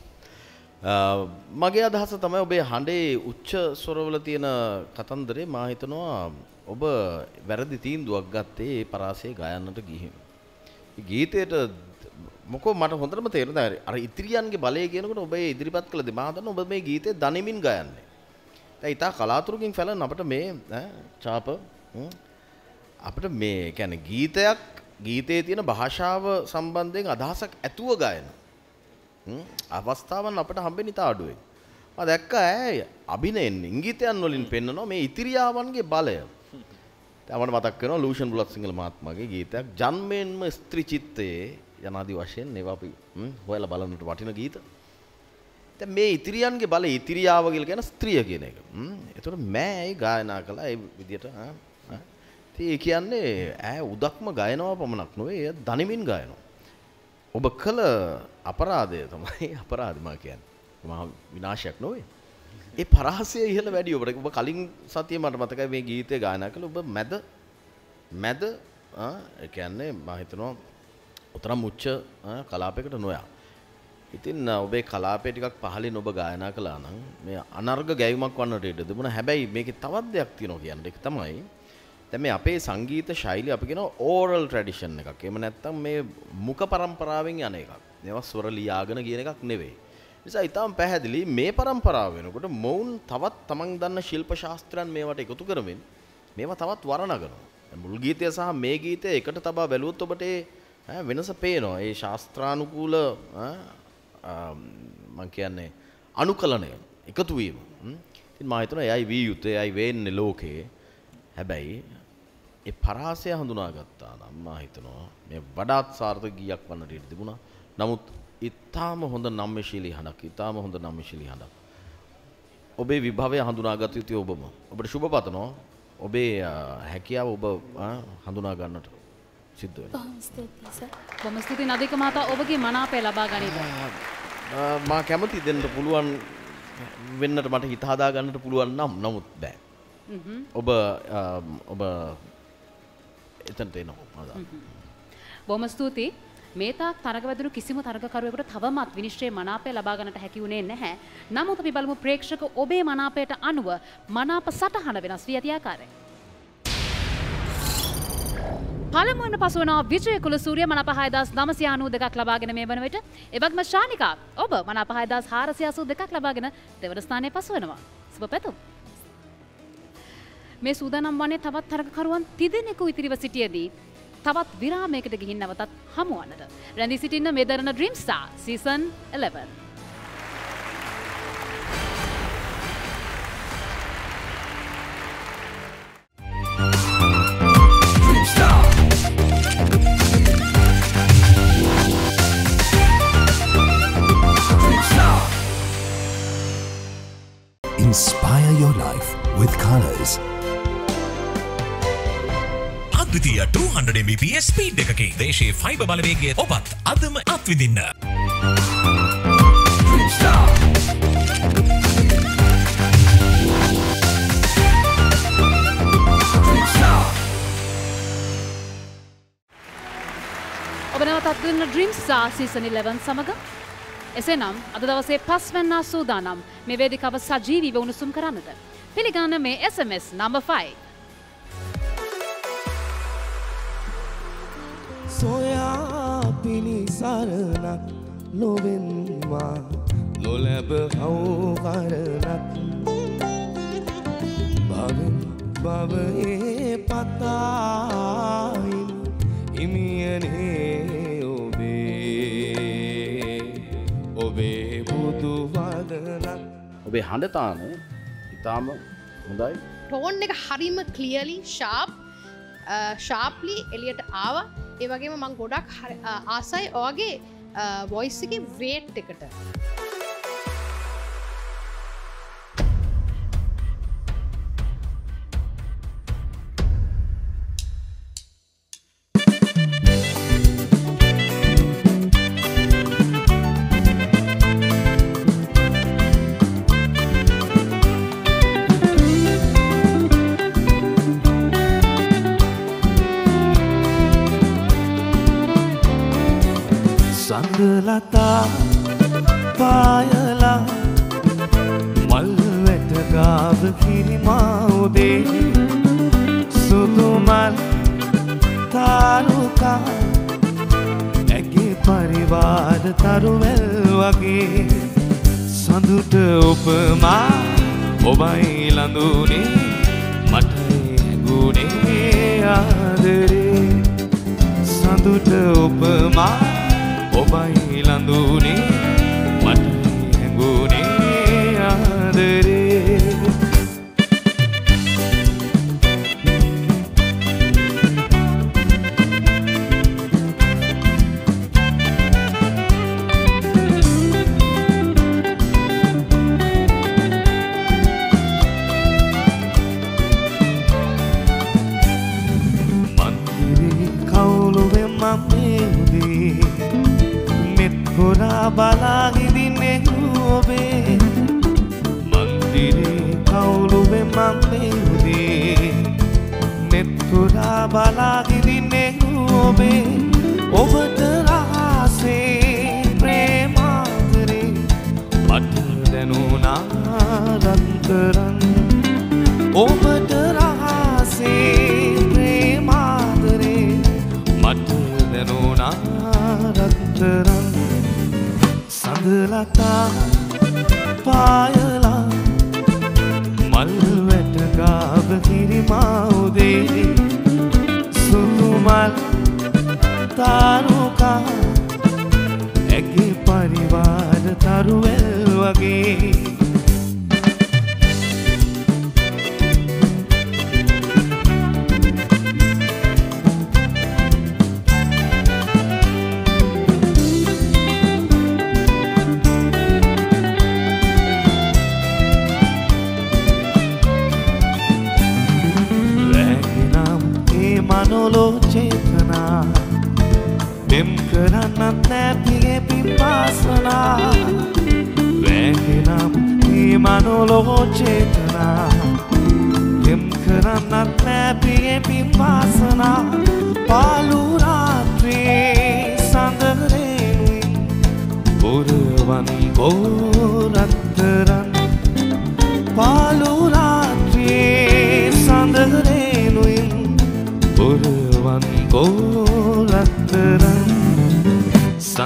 මගේ අදහස තමයි ඔබේ හඬේ උච්ච ස්වරවල තියෙන කතන්දරේ මා හිතනවා ඔබ වැරදි තීන්දුවක් ගත්තේ ඒ පරාසය ගයන්නට ගිහින්. ගීතයට මොකෝ මට හොඳටම තේරුණා අර ඉතිරියන්ගේ බලය කියනකොට ඔබ ඉදිරිපත් කළ දේ මා හිතනවා ඔබ මේ ගීතේ දනිමින් ගයන්නේ. දැන් ඊට කලාතුරකින් ෆැලන් අපිට මේ චාප අපිට මේ කියන්නේ ගීතයක් ගීතයේ තියෙන භාෂාව සම්බන්ධයෙන් අදහසක් ඇතුව ගයන අවස්ථාවන් අපට හම්බෙන්නේ ඉතා අඩුයි. මම දැක්ක ඈ අභිනයෙන් ඉංගිතයන් වලින් පෙන්නනවා මේ ඉතිරියාවන්ගේ බලය. තමට මතක් වෙනවා ලූෂන් බුලත් සිංහල මහත්මයාගේ ගීතයක් ජන්මයෙන්ම ස්ත්‍රී චිත්තයේ යනාදී වශයෙන් ඒවා අපි හොයලා බලන්නට වටින ගීත. දැන් මේ ඉතිරියන්ගේ බලය ඉතිරියාව කියලා කියන ස්ත්‍රිය කියන එක. ඒතකොට මෑයි ගායනා කළා ඒ විදිහට ඒ කියන්නේ ඈ උදක්ම ගයනවා පමණක් නොවේ එය දනිමින් ගයනවා. ඔබ කළ අපරාධය තමයි අපරාධ මා කියන්නේ. මහා විනාශයක් නොවේ. ඒ පරාසය ඉහළ වැඩි ඔබට ඔබ කලින් සතියේ මට මතකයි මේ ගීතය ගායනා කළා ඔබ මැද මැද ඒ කියන්නේ මම හිතනවා උතරම් උච්ච කලාපයකට නොයා. ඉතින් ඔබේ කලාපය ටිකක් පහළින් ඔබ ගායනා කළා නම් මේ අනර්ග ගැයීමක් වන්නට ඉඩ තිබුණා. හැබැයි මේකේ තවත් දෙයක් තියෙනවා කියන්නේ. ඒක තමයි දැන් මේ අපේ සංගීත ශෛලිය අපි කියනවා ඕරල් ට්‍රැඩිෂන් එකක්. එහෙම නැත්නම් මේ මුඛ පරම්පරාවෙන් යන එකක්. මේවා ස්වර ලියාගෙන කියන එකක් නෙවෙයි. නිසා ඊටම පැහැදිලි මේ පරම්පරාව වෙනකොට මොවුන් තවත් තමන් දන්න ශිල්ප ශාස්ත්‍රයන් මේවට එකතු කරමින් මේවා තවත් වර්ණගනවා. මුල් ගීතය සහ මේ ගීතය එකට තබා බැලුවොත් ඔබට වෙනස පේනවා. ඒ ශාස්ත්‍රානුකූල මං කියන්නේ අනුකලනය එකතු වීම. ඉතින් මම හිතනවා එයයි වී යුත්තේ එයයි වෙන්නේ ලෝකේ. හැබැයි ඒ පරාසය හඳුනාගත්තා නම් මම හිතනවා මේ වඩාත් සාර්ථක ගීයක් වන්නට ඉඩ තිබුණා. නමුත් ඉතාම හොඳ නම්‍යශීලී හඬක්, ඉතාම හොඳ නම්‍යශීලී හඬක්. ඔබේ විභවය හඳුනාගත යුතු ඔබම. ඔබට සුබ පතනවා. ඔබේ හැකියාව ඔබ හඳුනා ගන්නට සිද්ධ. බොහොම ස්තුතියි නදික මහතා ඔබගේ මනාපය ලබා ගනිද. මා කැමති දෙන්න පුළුවන් වෙන්නට මට හිත හදා ගන්නට පුළුවන් නම් නමුත් බෑ. ඔබ ඔබ එතනට එනවා. බොහොම ස්තුතියි. මේ තාක් තරගවැදුණු කිසිම තරගකරුවෙකුට තවමත් විනිශ්චය මනාපය ලබා ගන්නට හැකි වුණේ නැහැ. නමුත් අපි බලමු ප්‍රේක්ෂක ඔබේ මනාපයට අනුව මනාප සටහන වෙනස් වී ඇති ආකාරය. පළමුවන පසුවන විජය කුලසූරිය මනප හයදස් නමසියානූ දෙකක් ලබාගෙන මේ වන විට එවක්ම ශානිකා ඔබ මනප හයදස් හාරසියාසූ දෙකක් ලබාගෙන දෙවන ස්ථානය පසුවනවා. සුබ පැතුම්. මේ සූදානම් වන්නේ තවත් තරගකරුවන් තිදෙනෙකු ඉතිරිව සිටියදී තවත් විරාමයකට ගිහින් නැවතත් හමුවන්නට. රැඳී සිටින්න මේ Derana dream star season 11. Mbps speed එකකින් දේශයේ ෆයිබර් බලවේගය ඔබත් අදම අත්විඳින්න. Dream Star. Dream Star. ඔබ නැවතත් දුන්න ඩ්‍රීම් සා සීසන් 11 සමග එසේනම් අද දවසේ පස්වැන්නා සූදානම් මේ වේදිකාව සජීවීව උණුසුම් කරන්නට. පිළිගන්න මේ SMS නම්බර් 5. සොයා පිණිසරණක් නොවෙන්වා. නොලැබ හවුහරණත් භවෙන් භවයේ පතායින් හිමියනේ ඔබේ. ඔබේ බුදු වදනත් ඔබේ හඬතාන ඉතාම හොඳයි. ටෝන් එක හරිම කලියලි ශාප් ශාප්ලි එලියට ආව ඒවගේම මං ගොඩක් හරි- අ, ආසයි ඕගේ වොයිස්සගේ වේට් එකට. සඳලතා පායලා මල් වැටගාව කිරිමාවුදේ සුදුමල් තාරුකා ඇගේ පරිවාර තරුවැල් වගේ. සඳුට උපමා ඔබයි ලඳුනේ මට ඇගුණේ ආදරේ. සඳුට උපමා ඔබයි ලඳුනේ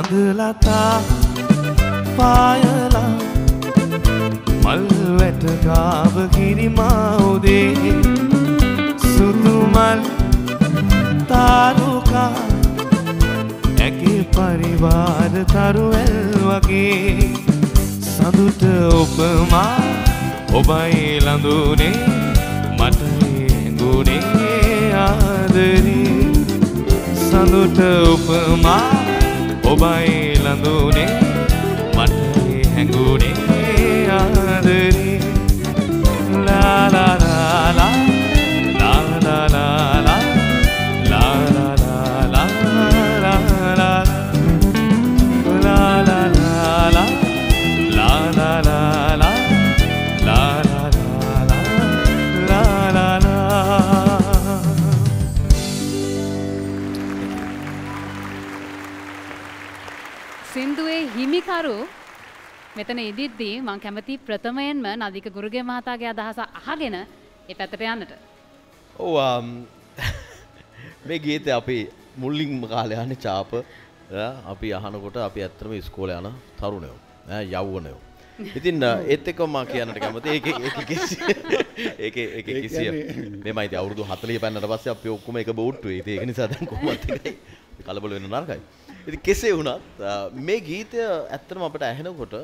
කඳලතා පායලා මල් වැට ගාව කිරිමා උදේ සුදු මල් තාරුකා ඇගේ පරිවාර තරුවල් වගේ. සඳුට ඔබමා ඔබයි ළඳුනේ මටයි හැඟුනේ ආදරේ. සඳුට ඔබමා ඔබයි ළඳුනේ මට හැඟුනේ. මෙතන ඉදිද්දී මං කැමති ප්‍රථමයෙන්ම නදික ගුරුගේ මහතාගේ අදහස අහගෙන ඒ පැත්තට යන්නට. ඔව් මේ ගීත අපි මුල්ලින්ම කාලේ යන්නේ චාප අපි අහනකොට අපි ඇත්තටම ඉස්කෝලේ යන තරුණයෝ ඈ යෞවනයෝ. ඉතින් ඒත් එක්ක මා කියන්නට කැමති ඒක ඒක ඒක ඒක කිසිය. මෙමයි ඉතින් අවුරුදු 40 පෙන්නට පස්සේ අපි ඔක්කොම එක බෝට්ටුවේ. ඉතින් ඒක නිසා දැන් කොහොමද කලබල වෙන්න නරකයි. ඉතින් කෙසේ වුණත් මේ ගීතය ඇත්තටම අපිට ඇහෙනකොට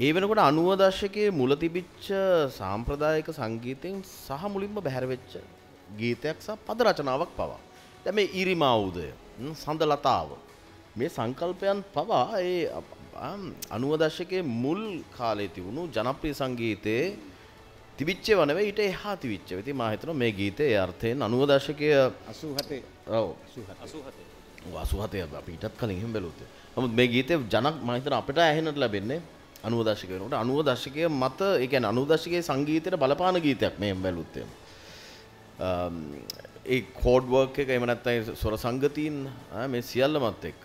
ඒ වෙනකොට 90 දශකයේ මුල තිබිච්ච සාම්ප්‍රදායික සංගීතයෙන් සහ මුලින්ම බැහැර වෙච්ච ගීතයක් සහ පද රචනාවක් පවා. දැන් මේ ඉරිමා උදය සඳ ලතාව. මේ සංකල්පයන් පවා ඒ අනුව දශකයේ මුල් කාලේ තිබුණු ජනප්‍රිය සංගීතයේ තිබිච්ච වනව ඊට එහා තිබිච්ච. ඉතින් මා හිතනවා මේ ගීතයේ අර්ථයෙන් 90 දශකයේ 87 ඔව්. 87 87 අපි ඊටත් කලින් එහෙම බැලුවොත්. නමුත් මේ ගීතේ ජනක් මම හිතනවා අපිට ඇහෙන්නට ලැබෙන්නේ 90 දශකය වෙනකොට 90 දශකයේ මත ඒ කියන්නේ 90 දශකයේ සංගීතයට බලපාන ගීතයක් මේ එහෙම. ඒ කෝඩ් වර්ක් එක එහෙම නැත්නම් ස්වර සංගතීන් මේ සියල්ලමත් එක්ක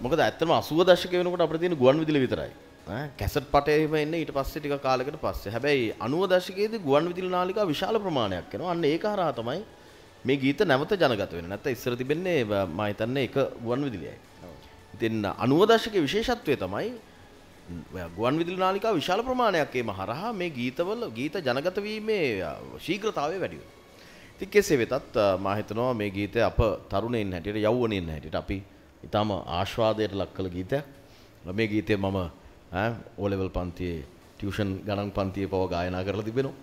මොකද ඇත්තම 80 දශක වෙනකොට අපිට තියෙන ගුවන් විදුලි විතරයි. කැසට් පටේම එන්නේ ඊට පස්සේ ටික කාලයකට පස්සේ. හැබැයි 90 දශකයේදී ගුවන් විදුලි නාලිකා විශාල ප්‍රමාණයක් එනවා. අන්න ඒක හරහා තමයි මේ ගීත නැවත ජනගත වෙන්නේ. නැත්නම් ඉස්සර තිබෙන්නේ මම හිතන්නේ එක ගුවන් විදුලියයි. ඉතින් 90 දශකයේ විශේෂත්වය තමයි ගුවන් විදුලි නාලිකා විශාල ප්‍රමාණයක් ඒම හරහා මේ ගීතවල ගීත ජනගත වීමේ ශීඝ්‍රතාවය වැඩි වෙනවා. ඉතින් කෙසේ වෙතත් මම හිතනවා මේ ගීතය අප තරුණයින් හැටියට යෞවනයින් හැටියට අපි ඊටම ආශ්වාදයට ලක් කළ ගීතයක්. මේ ගීතය මම O level පන්තියේ ටියුෂන් ගණන් පන්තියේ පව ගායනා කරලා තිබෙනවා.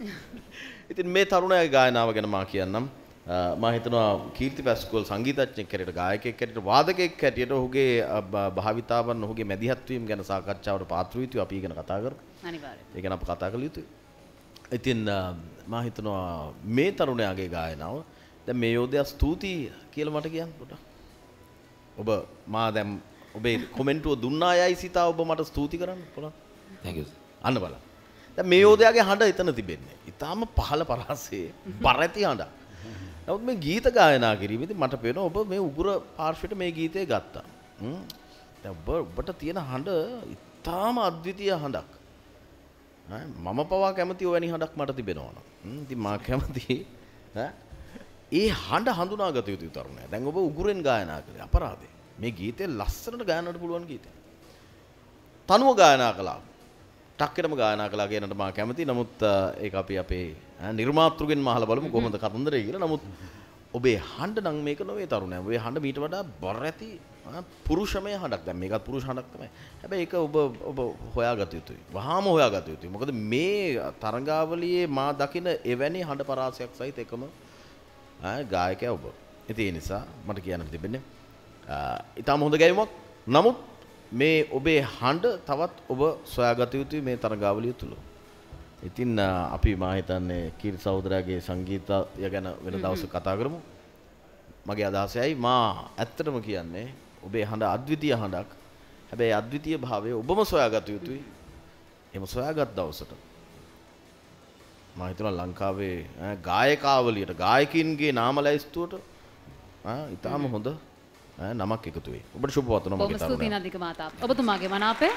ඉතින් මේ තරුණයාගේ ගායනාව ගැන මා කියන්නම්. මම හිතනවා කීර්ති පැස්කෝල් සංගීතඥයෙක් හැටියට ගායකයෙක් හැටියට වාදකයෙක් හැටියට ඔහුගේ භාවිතාවන් ඔහුගේ මැදිහත් වීම ගැන සාකච්ඡාවට පාත්‍ර වී අපි ගැන කතා කරමු. අනිවාර්යයෙන්. ඒ ගැන අප කතා කළ යුතුයි. ඉතින් මම හිතනවා මේ තරුණයාගේ ගායනාව දැන් මේ යෝධයා ස්තුතියි කියලා මට කියන්න පොඩ්ඩක්. ඔබ මා දැන් ඔබේ කොමෙන්ටුව දුන්නා යයි සිතා ඔබ මට ස්තුති කරන්න පුළුවන්. thank you. අන්න බලන්න. දැන් මේ යෝධයාගේ හඬ එතන තිබෙන්නේ. ඊටාම පහළ පරාසයේ පරැති හඬක්. නමුත් මේ ගීත ගායනා කිරීමේදී මට පේනවා ඔබ මේ උගුර පාර්ශ්වයට මේ ගීතය ගත්තා. දැන් ඔබ ඔබට තියෙන හඬ ඊටාම අද්විතීය හඬක්. මම පවා කැමති ඔවැනි හඬක් මට තිබෙනවා නම්. ඉතින් මා කැමති ඒ හඬ හඳුනාගත යුතු තරුණයා. දැන් ඔබ උගුරෙන් ගායනා කළේ අපරාධේ. මේ ගීතේ ලස්සනට ගායනට පුළුවන් ගීතයක්. තනුව ගායනා කළා. ටක්කෙටම ගායනා කළා කියනට මා කැමති. නමුත් ඒක අපි අපේ නිර්මාතෘගෙන් මහලා බලමු කොහොමද කතන්දරය කියලා. නමුත් ඔබේ හඬ නම් මේක නොවේ තරුණයා. ඔබේ හඬ මීට වඩා බර ඇති පුරුෂමය හඬක්. දැන් මේකත් පුරුෂ හඬක් තමයි. හැබැයි ඒක ඔබ ඔබ හොයාගත යුතුයි. වහාම හොයාගත යුතුයි. මොකද මේ තරංගාවලියේ මා දකින එවැනි හඬ පරාසයක් සහිත එකම ගායකයා ඔබ. ඉතින් ඒ නිසා මට කියන්න තිබෙන්නේ ඉතාම හොඳ ගැයුමක්. නමුත් මේ ඔබේ හඬ තවත් ඔබ සොයාගත යුතුයි මේ තරගාවලිය තුළ. ඉතින් අපි මා හිතන්නේ කීර් සහෝදරයාගේ සංගීතය ගැන වෙන දවසක කතා කරමු. මගේ අදහසයි මා ඇත්තටම කියන්නේ ඔබේ හඬ අද්විතීය හඬක්. හැබැයි අද්විතීය භාවය ඔබම සොයාගත යුතුයි. එහෙම සොයාගත් දවසට මම හිතනවා ලංකාවේ ගායකාවලියට ගායකින්ගේ නාම ලැයිස්තුවට ඉතාම හොඳ නමක් එකතු වේ. ඔබට සුබ පතනවා මගේ. බොහොම ස්තුතියි නදික මාතා. ඔබතුමාගේ මනාපය?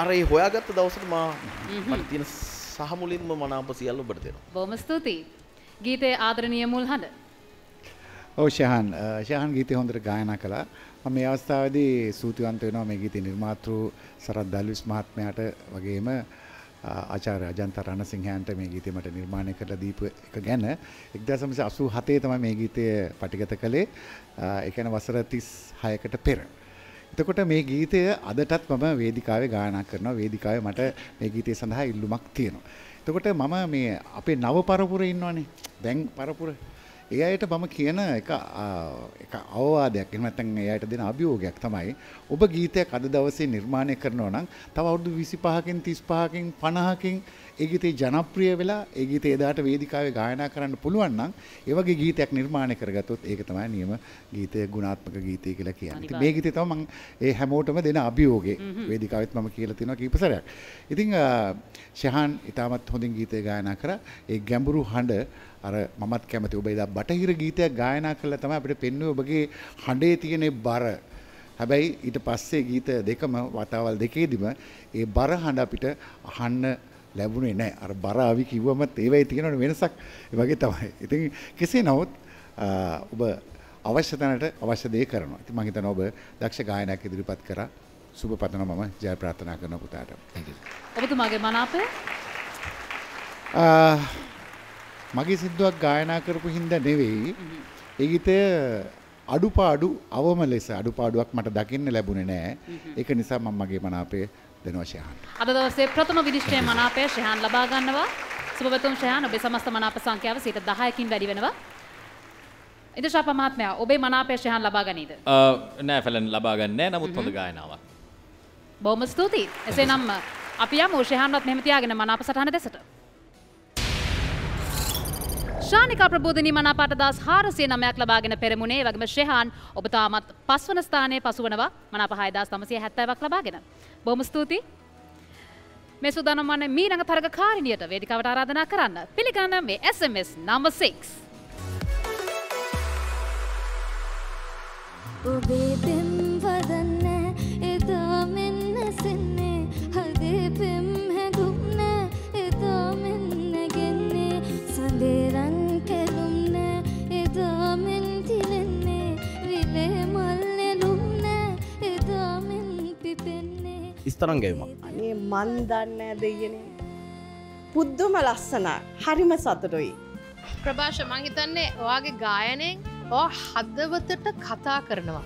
අර ඒ හොයාගත්ත දවසට මා මට තියෙන සහ මුලින්ම මනාප සියල්ල ඔබට දෙනවා. බොහොම ස්තුතියි. ගීතයේ ආදරණීය මුල් හඬ. ඔව් ශහන් ශහන් ගීතය හොඳට ගායනා කළා. මම මේ අවස්ථාවේදී සූතිවන්ත වෙනවා මේ ගීතේ නිර්මාතෘ සරත් දල්විස් මහත්මයාට වගේම ආචාර්ය අජන්ත රණසිංහයන්ට මේ ගීතය මට නිර්මාණය කරලා දීපු එක ගැන 1987 තමයි මේ ගීතය පටිගත කළේ. ඒ කියන්නේ වසර 36කට පෙර. එතකොට මේ ගීතය අදටත් මම වේදිකාවේ ගායනා කරනවා. වේදිකාවේ මට මේ ගීතය සඳහා ඉල්ලුමක් තියෙනවා. එතකොට මම මේ අපේ නව පරපුරේ ඉන්නවනේ. දැන් පරපුර ඒ අයට මම කියන එක එක අවවාදයක්. එහෙම නැත්නම් ඒ අයට දෙන අභියෝගයක් තමයි ඔබ ගීතයක් අද දවසේ නිර්මාණය කරනවා නම් තව අවුරුදු 25කින් 35කින් 50කින් ඒ ගීතේ ජනප්‍රිය වෙලා ඒ ගීතේ එදාට වේදිකාවේ ගායනා කරන්න පුළුවන් නම් ඒ වගේ ගීතයක් නිර්මාණය කරගත්තොත් ඒක තමයි නියම ගීතය ගුණාත්මක ගීතය කියලා කියන්නේ. ඉතින් මේ ගීතේ තමයි මම ඒ හැමෝටම දෙන අභියෝගේ වේදිකාවෙත් මම කියලා තියෙනවා කීප සැරයක්. ඉතින් ශහාන් ඊටමත් හොඳින් ගීතය ගායනා කරා. ඒ ගැඹුරු හඬ අර මමත් කැමති ඔබ එදා බටහිර ගීතයක් ගායනා කළා තමයි අපිට පෙන්වුවේ ඔබගේ හඬේ තියෙන බර. හැබැයි ඊට පස්සේ ගීත දෙකම වතාවල් දෙකේදීම ඒ බර හඬ අපිට අහන්න ලැබුණේ නැහැ. අර බර අවි කිව්වමත් ඒවයි තියෙන වෙනසක්. වගේ තමයි. ඉතින් කෙසේ නමුත් ඔබ අවශ්‍ය තැනට අවශ්‍ය දේ කරනවා. ඉතින් මම හිතනවා ඔබ දක්ෂ ගායනයක් ඉදිරිපත් කරා. සුබ පතනවා මම ජය ප්‍රාර්ථනා කරනවා පුතාට. ඔබතුමාගේ මනාපය මගේ සිද්දුවක් ගායනා කරපු හින්දා නෙවෙයි. ඒ ගීතය අඩුපාඩු අවම ලෙස අඩුපාඩුවක් මට දකින්න ලැබුණේ නෑ. ඒක නිසා මම මගේ මනාපය දෙනවා ශයහන්. අද දවසේ ප්‍රථම විනිශ්චය මනාපය ශයහන් ලබා ගන්නවා. සුබවතුන් ශයහන් ඔබේ සමස්ත මනාප සංඛ්‍යාව 10කින් වැඩි වෙනවා. ඉදශාප මහත්මයා ඔබේ මනාපය ශයහන් ලබා ගනීද? නෑ ෆැලන් ලබා ගන්න නෑ නමුත් හොඳ ගායනාවක්. බොහොම ස්තුතියි. එසේනම් අපි යමු ශයහන්වත් මෙහෙම තියාගෙන මනාප සටහන දෙසට. ශානිකා ප්‍රබෝධනී මනාපාට දස් හාරසිය නමයක් ලබාගෙන පෙරමුණේ වගේම ශෙහාන් ඔබ තාමත් පස්වන ස්ථානයේ පසුවනවා මනාප හයදස් තමසිය හැත්තෑවක් ලබාගෙන. බොහොම ස්තුතියි. මේ සුදානම් වන්නේ මීළඟ තරග කාරිනියට වේදිකාවට ආරාධනා කරන්න. පිළිගන්න මේ SMS number 6. ඔබේ පිපෙන්නේ ස්තරංගයමක්. අනේ මන් දන්න දෙගෙන පුද්දුම ලස්සන හරිම සතුටුයි. ප්‍රභාෂ මං හිතන්නේ ඔයාගේ ගායනයෙන් ඕ හදවතට කතා කරනවා.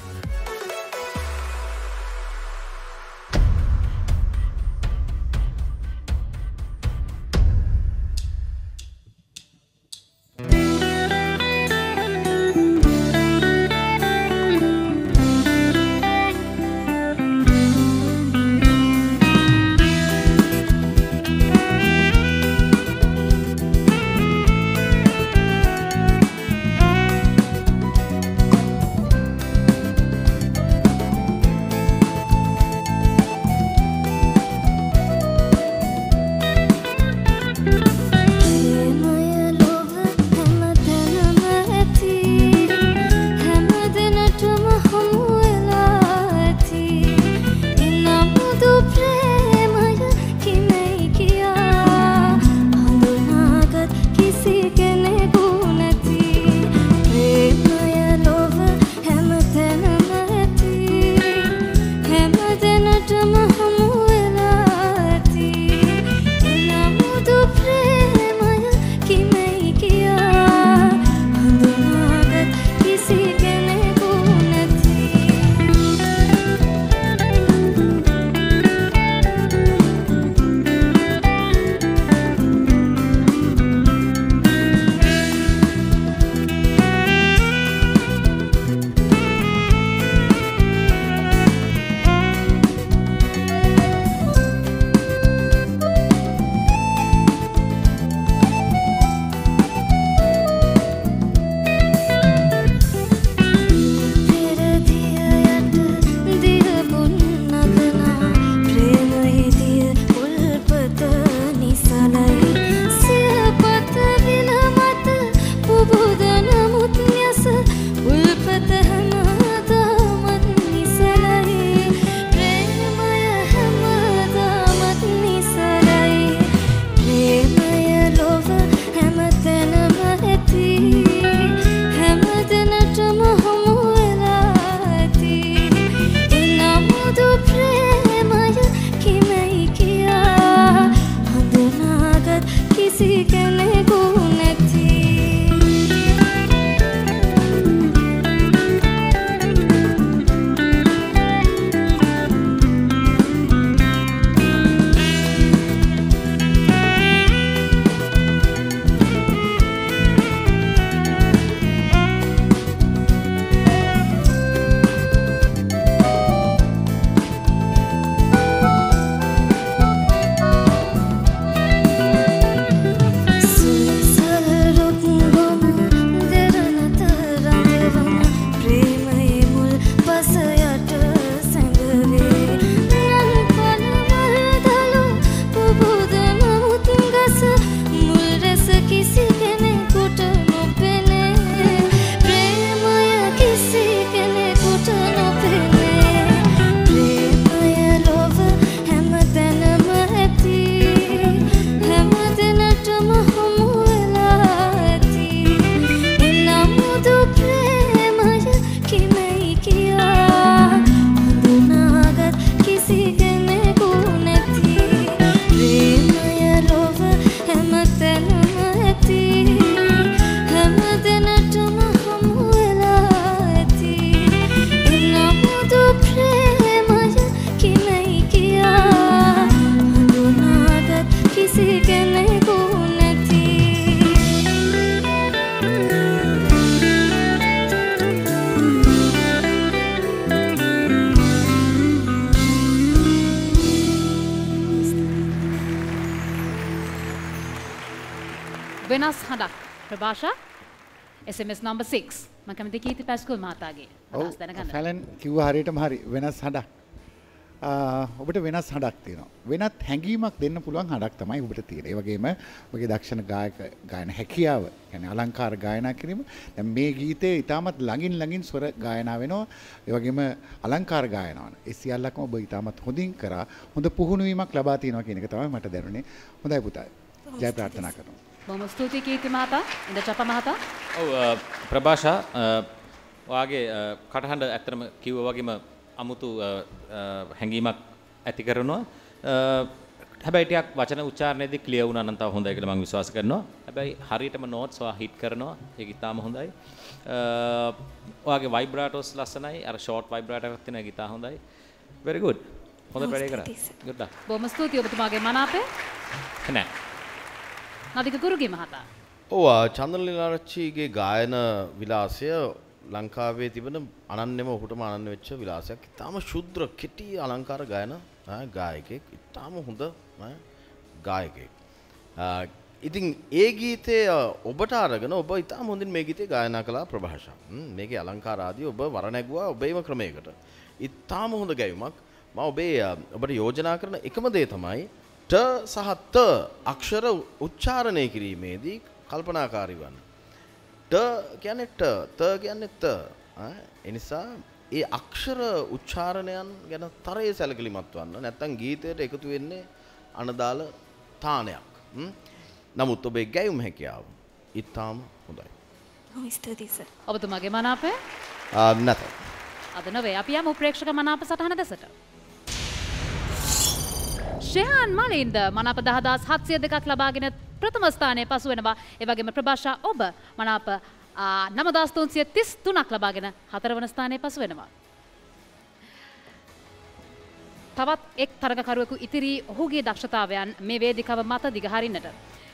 වෙනස් හඬක් ප්‍රභාෂා SMS number 6 මම කැමති කීර්ති පැස්කුල් මහතාගේ අදහස් දැනගන්න. ෆැලන් කිව්ව හරියටම හරි වෙනස් හඬක්. ඔබට වෙනස් හඬක් තියෙනවා. වෙනත් හැඟීමක් දෙන්න පුළුවන් හඬක් තමයි ඔබට තියෙන්නේ. ඒ වගේම ඔබගේ දක්ෂණ ගායක ගායන හැකියාව, කියන්නේ අලංකාර ගායනා කිරීම. දැන් මේ ගීතේ ඉතාමත් ළඟින් ළඟින් ස්වර ගායනා වෙනවා. ඒ වගේම අලංකාර ගායනාවන. ඒ සියල්ලක්ම ඔබ ඉතාමත් හොඳින් කරා. හොඳ පුහුණුවීමක් ලබා තියෙනවා කියන එක තමයි මට දැනුනේ. හොඳයි පුතා. ජය ප්‍රාර්ථනා කරනවා. බොහොම ස්තුතියි කීර්ති මහතා ඉඳ චප මහතා ඔව් ප්‍රභාෂා ඔයාගේ කටහඬ ඇත්තටම කිව්වා වගේම අමුතු හැඟීමක් ඇති කරනවා. හැබැයි ටිකක් වචන උච්චාරණයේදී ක්ලියර් වුණා නම් තව හොඳයි කියලා මම විශ්වාස කරනවා. හැබැයි හරියටම නෝට්ස් ඔයා හිට් කරනවා. ඒක ඉතාම හොඳයි. ඔයාගේ වයිබ්‍රාටෝස් ලස්සනයි. අර ෂෝට් වයිබ්‍රාටෝ එකක් තියෙනවා. ඒක ඉතා හොඳයි. very good. හොඳ වැඩේ කරා. good luck. බොහොම ස්තුතියි ඔබතුමාගේ මනාපය නෑ. නදික ගුරුගේ මහතා ඔව් චන්දනලිලාරච්චිගේ ගායන විලාසය ලංකාවේ තිබෙන අනන්‍යම ඔහුටම අනන්‍ය වෙච්ච විලාසයක්. ඉතාම ශුද්‍ර කෙටි අලංකාර ගායන ඈ, ගායකයෙක්. ඉතාම හොඳ ඈ, ගායකයෙක්. ආ, ඉතින් ඒ ගීතය ඔබට අරගෙන ඔබ ඉතාම හොඳින් මේ ගීතේ ගායනා කළා ප්‍රභාෂා. හ්ම්, මේකේ අලංකාර ආදී ඔබ වරණැගුවා ඔබේම ක්‍රමයකට. ඉතාම හොඳ ගැයුමක්. මම ඔබේ අ, ඔබට යෝජනා කරන එකම දේ තමයි ට සහ ත අක්ෂර උච්චාරණය කිරීමේදී කල්පනාකාරී වන්න. ට කියන්නේ ට, ත කියන්නේ ත. ඈ, ඒ අක්ෂර උච්චාරණයන් ගැන තරයේ සැලකිලිමත් වන්න. නැත්නම් ගීතයට එකතු වෙන්නේ අනදාල තානයක්. හ්ම්. නමුත් ඔබේ ගැයුම් හැකියාව ඉතාම හොඳයි. සර්. ඔබතුමාගේ මනාපය ආ, නැත. අද නොවේ අපි යමු ප්‍රේක්ෂක මනාප සටහන දෙසට. ශයන් මලින්ද මනාප දහදස් හත්සිය දෙකක් ලබාගෙන ප්‍රථම ස්ථානය පසු වෙනවා එවගේම ප්‍රභාෂා ඔබ මනාප නමදස්තුන්සිය තිස් තුනක් ලබාගෙන හතරවන ස්ථානය පසු වෙනවා. තවත් එක් තරගකරුවෙකු ඉතිරී ඔහුගේ දක්ෂතාවයන් මේ වේදිකව මත දිගහරින්නට.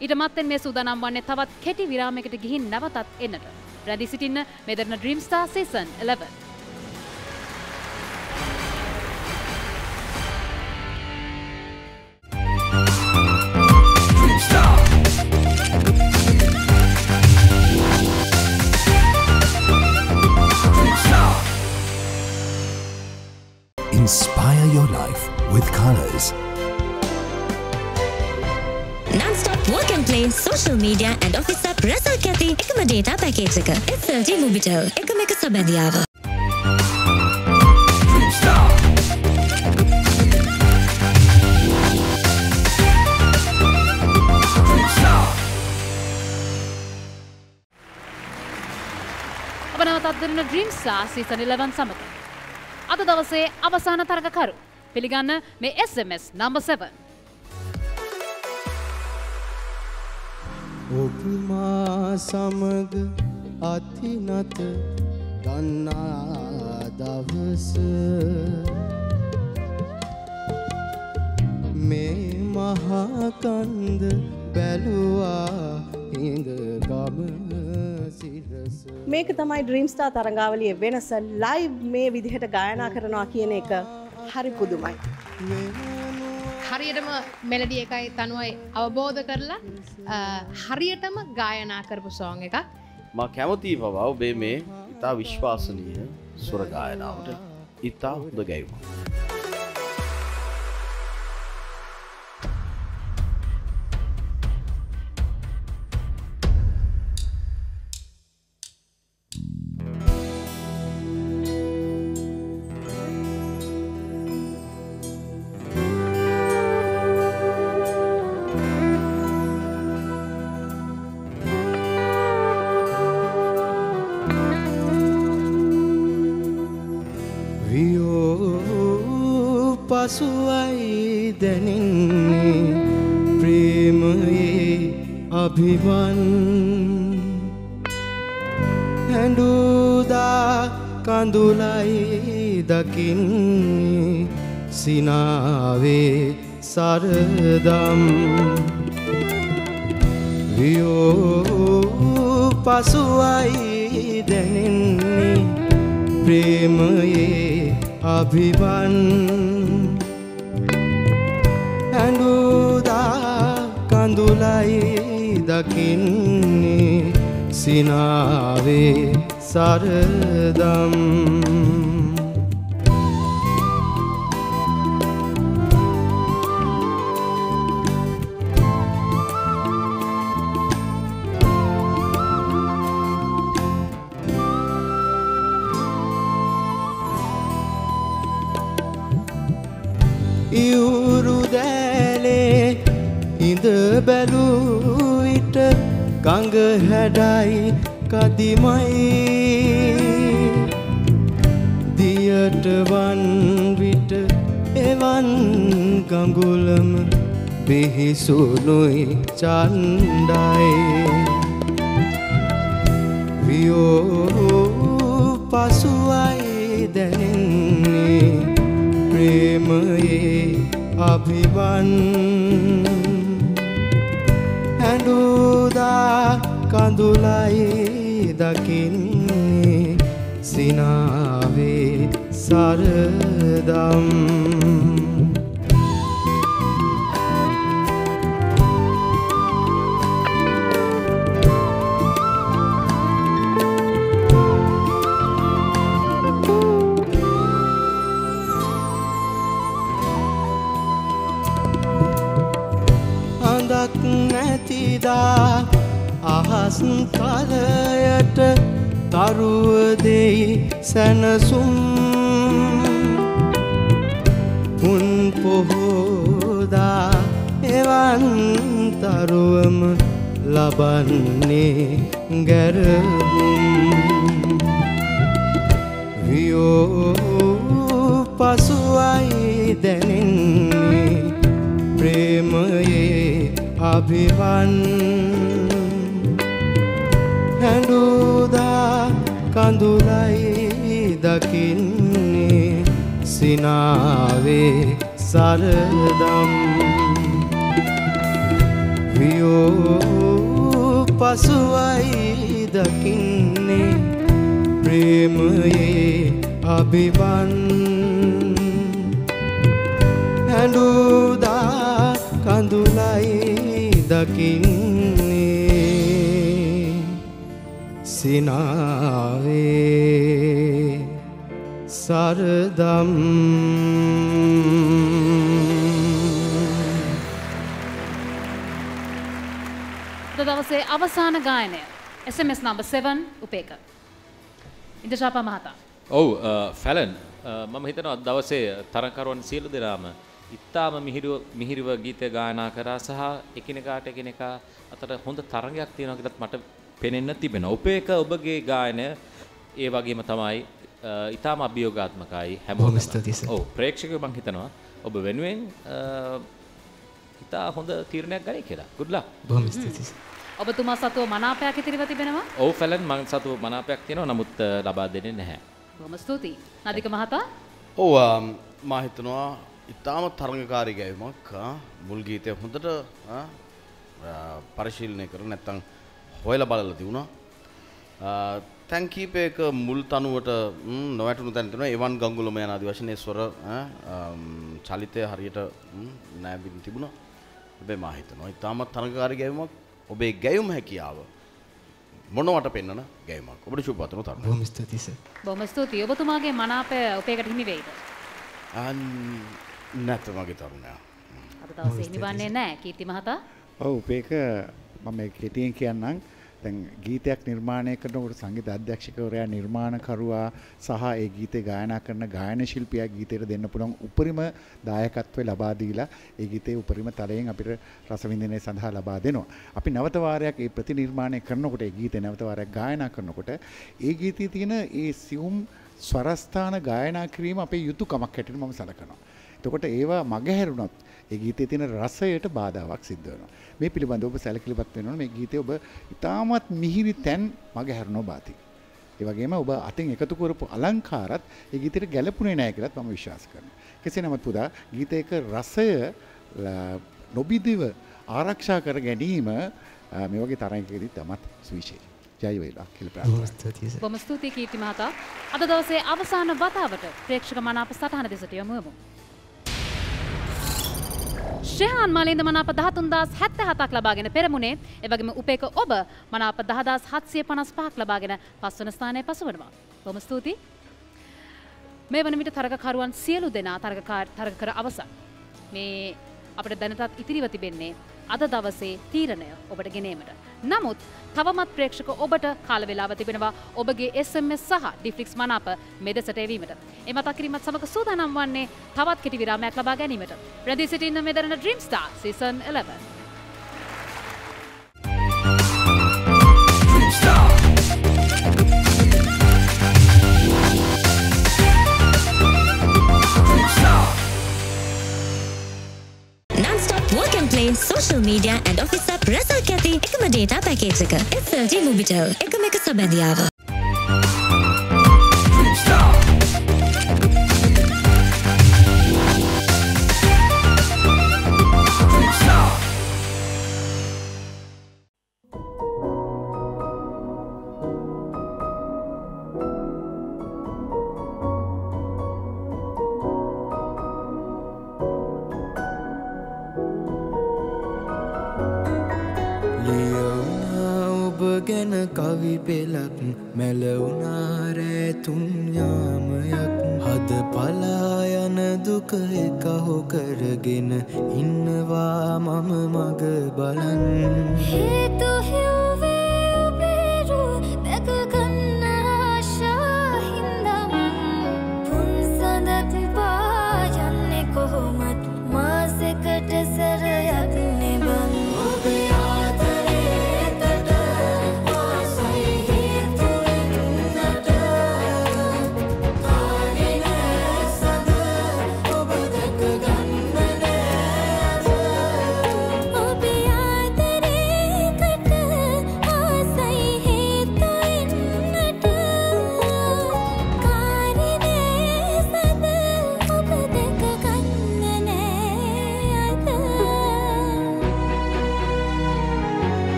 ඊට මත්තෙන් මේ සූදානම් වන්නේ තවත් කෙටි විරාමයකට ගිහින් නැවතත් එන්නට. රැදි සිටින්න මෙදරන dream star season 11. Work and play, social media and office app රැසක් ඇති එකම data package එක. FLT Mobitel එකම එක සබැඳියාව. Dream Star. Dream Star. ඔබ නැවතත් දෙන ඩ්‍රීම්සා සීසන් 11 සමග. අද දවසේ අවසාන තරගකරු. පිළිගන්න මේ SMS නම්බර් 7. ඔබමා සමග අතිනත ගන්නා දවස. මේ මහාකන්ද බැලුවා හිඳ ගම සිරස. මේක තමයි ඩ්‍රීම්ස්ටා තරංගාවලිය වෙනස. ලයිව් මේ විදිහට ගායනා කරනවා කියන එක හරි පුදුමයි. හරියටම මෙලඩිය එකයි තනුවයි අවබෝධ කරලා අ, හරියටම ගායනා කරපු සෝං එකක් මා කැමතියි පවා ඔබේ මේ ඉතා විශ්වාසනීය සුර ගායනාවට ඉතා හොඳ ගැයුම. දකින්නේ සිනාවේ සරදම්. වියෝ පසුවයි දැනෙන්නේ ප්‍රේමයේ අභිවන්. ඇඩුදා කඳුලයි දකින්නේ සිනාවේ සරදම්. හැඩයි කදිමයි. දියට වන් විට එවන් ගඟුලම බිහිසුනුයි චණ්ඩයි වියෝ පසුවයි දැනෙන්නේ ප්‍රේමයේ අභිවන් කඳුලයි දකින්නේ සිනාවේ සරදම්. අහස් තලයට තරුවදෙයි සැනසුම්. පුන් පොහෝදා එවන් තරුවම ලබන්නේ ගැරහුම්. වියෝ පසුවයි දැනෙන්නේ ප්‍රේමයේ අභිවන්. හැඩුදා කඳුලයි දකින්නේ සිනාවේ සරදම්. වියෝ පසුවයි දකින්නේ ප්‍රේමයේ අභිවන්. හැඩුදා කඳුලයි දකින්නේ සිනාවේ සරදම් දවසේ අවසාන ගායනය SMS නම්බ 7 උපේක. ඉන්දශාපා මහතා. ඔව් ෆැලන් මම හිතනවා අද දවසේ තරකරුවන් සියලු දෙනාම ඉතාම මිහිරිව මිහිරිව ගීත ගායනා කරා සහ එකිනෙකාට එකිනෙකා අතර හොඳ තරගයක් තියෙනවා කියලත් මට පෙනෙන්න තිබෙනවා. උපේක ඔබගේ ගායන ඒ වගේම තමයි ඉතාම අභියෝගාත්මකයි හැමෝම. බොහොම ස්තුතියි සර්. ඔව් ප්‍රේක්ෂකයෝ මං හිතනවා ඔබ වෙනුවෙන් ඉතා හොඳ තීරණයක් ගනී කියලා. good luck. බොහොම ස්තුතියි. ඔබතුමා සතුව මනාපයක් ඉතිරිව තිබෙනවා. ඔව් ෆැලන් මං සතුව මනාපයක් තියෙනවා නමුත් ලබා දෙන්නේ නැහැ. බොහොම ස්තුතියි. නදික මහතා ඔව් මා හිතනවා ඉතාම තරඟකාරී ගැයුමක් මුල් ගීතය හොඳට පරිශීලනය කර නැත්තං හොයල බලල තිවුණා තැන් කීපයක මුල් තනුවට නොවැටනු තැන්තන එවන් ගංගුලම යනාද වශනය ස්වර චලිතය හරියට නෑබින් තිබුණ ඔබේ මාහිතනවා ඉතාමත් තරඟකාරී ගැයුමක් ඔබේ ගැයුම් හැකියාව මොනවට පෙන්න්න ගැයමක් ඔබට ශුපතන තර බොහොම ස්තුතියි සර්. බොහොම ස්තුතියි. ඔබතුමාගේ මනාපය උපේකට හිමි වෙයිද? නැත මගේ තරුණයා. අද දවසේ හිමිවන්නේ නැහැ කීර්ති මහතා. ඔව් උපේක මම කෙටියෙන් කියන්නම් දැන් ගීතයක් නිර්මාණය කරනකොට සංගීත අධ්‍යක්ෂකවරයා නිර්මාණකරුවා සහ ඒ ගීතේ ගායනා කරන ගායන ශිල්පියා ගීතයට දෙන්න පුළුවන් උපරිම දායකත්වය ලබා දීලා ඒ ගීතේ උපරිම තලයෙන් අපිට රසවින්දනය සඳහා ලබා දෙනවා. අපි නැවත වාරයක් ඒ ප්‍රතිනිර්මාණය කරනකොට ඒ ගීතේ නැවත වාරයක් ගායනා කරනකොට ඒ ගීතයේ තියෙන ඒ සියුම් ස්වරස්ථාන ගායනා කිරීම අපේ යුතුයකමක් හැටියට මම සලකනවා. එතකොට ඒවා මගහැරුණොත් ඒ ගීතයේ තියෙන රසයට බාධාවක් සිද්ධ වෙනවා. මේ පිළිබඳව ඔබ සැලකිලිපත් වෙන්න ඕනේ. මේ ගීතය ඔබ ඉතාමත් මිහිරි තැන් මගහැරනවා බාති. ඒ වගේම ඔබ අතින් එකතු කරපු අලංකාරත් ඒ ගීතයට ගැලපුණේ නැහැ කියලාත් මම විශ්වාස කරනවා. කෙසේ නමුත් පුදා ගීතයක රසය නොබිදිව ආරක්ෂා කර ගැනීම මේ වගේ තරඟයකදී තමත් සුවිශේෂී. ජය වේවා කියලා ප්‍රාර්ථනා. බොහොම ස්තුතියි කීර්ති මහතා. අද දවසේ අවසාන වතාවට ප්‍රේක්ෂක මනාප සටහන දෙසට යමුමු. ශයහන් මලින්ද මනාප දහතුන්දස් හැත්ත හතක් ලබාගෙන පෙරමුණේ එවගේම උපේක ඔබ මනාප දහදස් හත්සිය පනස් පහක් ලබාගෙන පස්වන ස්ථානය පසුවනවා. බොම ස්තුතියි. මේ වන විට තරගකරුවන් සියලු දෙනා තරග කර අවසන්. මේ අපට දැනටත් ඉතිරිව තිබෙන්නේ අද දවසේ තීරණය ඔබට ගෙනීමට. නමුත් තවමත් ප්‍රේක්ෂක ඔබට කාල වෙලාව තිබෙනවා ඔබගේ SMS සහ ඩිෆ්ලික්ස් මනාප මෙදෙසට එවීමට. එම තකිරීමත් සමඟ සූදානම් වන්නේ තවත් කෙටි විරාමයක් ලබා ගැනීමට. රැදි සිටින්න මෙදරන dream star season 11. Non-stop work play social media and office app රැසල් කැති එකම ඩේටා පැකේජ් එක SLG Mobitel එකම එක සබැඳියාව.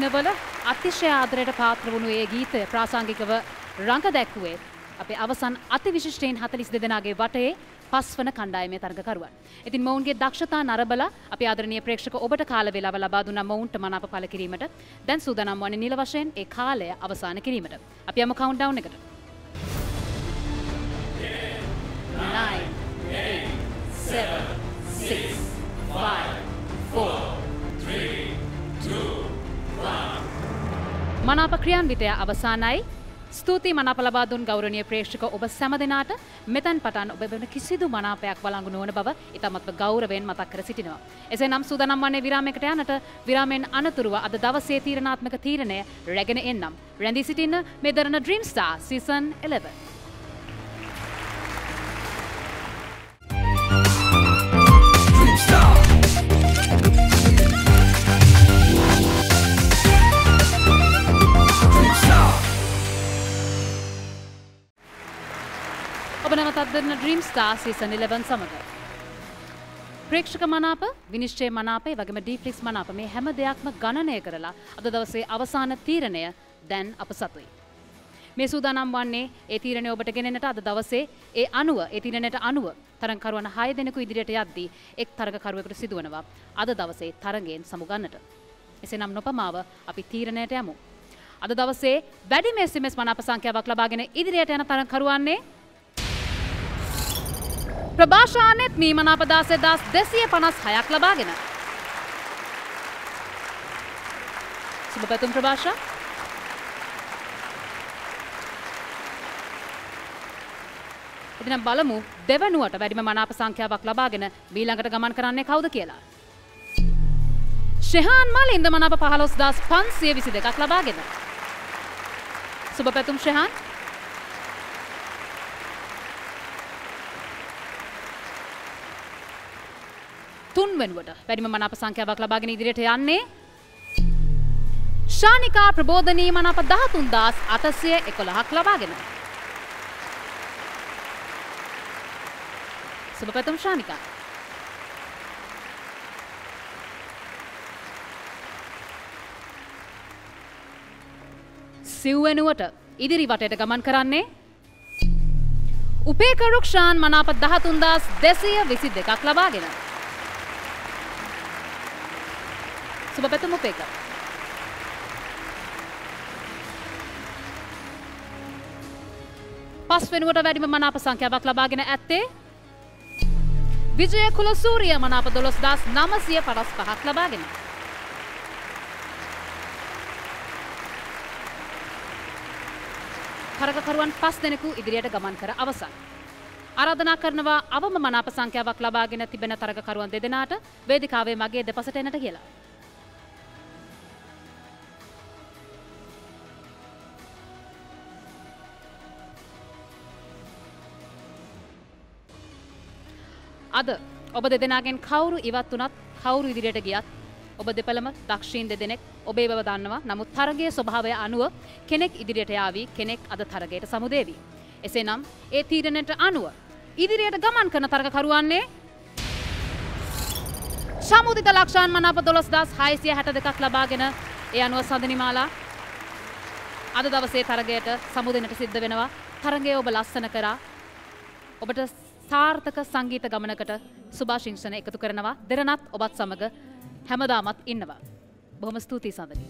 දිනවල අතිශය ආදරයට පාත්‍ර වුණු ඒ ගීතය ප්‍රාසංගිකව රඟ දැක්වුවේ අපේ අවසන් අතිවිශිෂ්ටයෙන් 42 දෙනාගේ වටේ පස්වන කණ්ඩායමේ තරගකරුවන්. ඉතින් මොවුන්ගේ දක්ෂතා නරබලා අපි ආදරණීය ප්‍රේක්ෂක ඔබට කාල වේලාව ලබා දුන්නා මොවුන්ට මනාප පළ කිරීමට. දැන් සූදානම් වන්නේ නිල වශයෙන් ඒ කාලය අවසන් කිරීමට. අපි යමු කවුන්ට්ඩවුන් එකට. 9 8 7 6 5 4 මනාප ක්‍රියාන්විතය අවසානයි ස්තුති මනප ලබා දුන් ගෞරවනීය ප්‍රේක්ෂක ඔබ සැම දෙනාට මෙතැන් පටන් ඔබ වෙන කිසිදු මනාපයක් වළංගු නොවන බව ඉතාමත්ව ගෞරවයෙන් මතක් කර සිටිනවා. එසේනම් සූදානම් වන්නේ විරාමයකට යන්නට විරාමයෙන් අනතුරුව අද දවසේ තීරණාත්මක තීරණය රැගෙන එන්නම්. රැඳී සිටින්න මේ දරන Dream Star Season 11. ඔබ නැවතත් දෙන්න Dream Star Season 11 සමඟ. ප්‍රේක්ෂක මනාප විනිශ්චය මනාපේ වගේම ඩීෆ්ලික්ස් මනාප මේ හැම දෙයක්ම ගණනය කරලා අද දවසේ අවසාන තීරණය දැන් අප සතුයි. මේ සූදානම් වන්නේ ඒ තීරණය ඔබට ගෙනෙන්නට අද දවසේ ඒ අනුව ඒ තීරණයට අනුව තරඟකරුවන් 6 දෙනෙකු ඉදිරියට යද්දී එක් තරඟකරුවෙකුට සිදුවනවා අද දවසේ තරඟයෙන් සමුගන්නට. එසේනම් නොපමාව අපි තීරණයට යමු. අද දවසේ වැඩිම SMS මනාප සංඛ්‍යාවක් ලබාගෙන ඉදිරියට යන තරඟකරුවන්නේ ප්‍රභාෂානෙත් මී මනාප දාසේ දාස් 256ක් ලබාගෙන. සුබ පැතුම් ප්‍රභාෂා එතිනම් බලමු දෙවනුවට වැඩිම මනාප සංඛ්‍යාවක් ලබාගෙන මීළඟට ගමන් කරන්නේ කවුද කියලා. ශෙහාන් මලින්ද මනාප පහළොස් දස් පන්සිය විසි දෙකක් ලබාගෙන. සුබ පැතුම් ශෙහාන් තුන් වෙනුවට වැඩිම මනාප සංඛ්‍යාවක් ලබාගෙන ඉදිරියට යන්නේ ශානිකා ප්‍රබෝධනී මනාප දහතුන් දස් අතසය එකොළහක් ලබාගෙන. සුබ පැතුම් ශානිකා. සිව්වෙනුවට ඉදිරි වටයට ගමන් කරන්නේ උපේකරුක්ෂාන් මනාප දහතුන්දස් දෙසය විසි දෙකක් ලබාගෙන. සුබ පැතුම් උපේක. පස් වෙනුවට වැඩිම මනාප සංඛ්‍යාවක් ලබාගෙන ඇත්තේ විජය කුල සූරිය මනාප දොළොස් දස් නමසිය පරස් පහක් ලබාගෙන. තරගකරුවන් පස් දෙනෙකු ඉදිරියට ගමන් කර අවසන්. ආරාධනා කරනවා අවම මනාප සංඛ්‍යාවක් ලබාගෙන තිබෙන තරගකරුවන් දෙදෙනාට වේදිකාවේ මගේ දෙපසට එනට කියලා. අද ඔබ දෙදෙනගෙන් කවුරු ඉවත් වනත් කවුරු ඉදිරියට ගියත් ඔබ දෙපළම දක්ෂීන් දෙදෙනෙක් ඔබේ බව දන්නවා. නමුත් තරගේ ස්වභාවය අනුව කෙනෙක් ඉදිරියට යාවී කෙනෙක් අද තරගයට සමුදේවී. එසේ නම් ඒ තීරණයට අනුව ඉදිරියට ගමන් කරන තරගකරුවන්නේ සමුදිත ලක්ෂාන් මනාප දොළොස් දස් හයිසිය හැට දෙකක් ලබාගෙන ඒ අනුව සඳනිමාලා අද දවසේ තරගයට සමුදනට සිද්ධ වෙනවා. තරගේ ඔබ ලස්සන කරා. ඔබට සාර්ථක සංගීත ගමනකට සුභාශිංෂණ එකතු කරනවා දෙරනත් ඔබත් සමඟ හැමදාමත් ඉන්නවා. බොහොම ස්තුතියි සඳනී.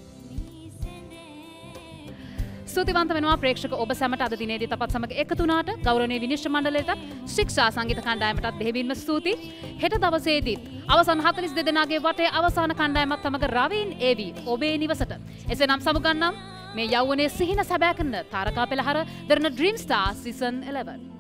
ස්තුතිවන්ත වෙනවා ප්‍රේක්ෂක ඔබ සැමට අද දිනේදී තපත් සමග එකතුනාට ගෞරවනීය විනිශ්චය මණ්ඩලයට ශික්ෂා සංගීත කණ්ඩායමටත් බෙහෙවින්ම ස්තුතියි. හෙට දවසේදීත් අවසන් 42 දෙනාගේ වටේ අවසාන කණ්ඩායමත් සමග රවීන් ඒවි ඔබේ නිවසට. එසේනම් සමුගන්නම් මේ යෞවනයේ සිහින සැබෑ කරන තාරකා පෙළහර දරන ඩ්‍රීම් ස්ටාර් සීසන් 11.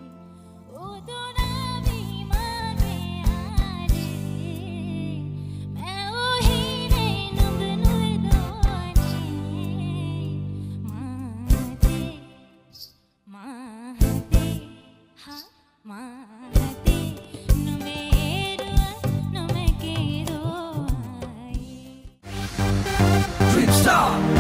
Stop!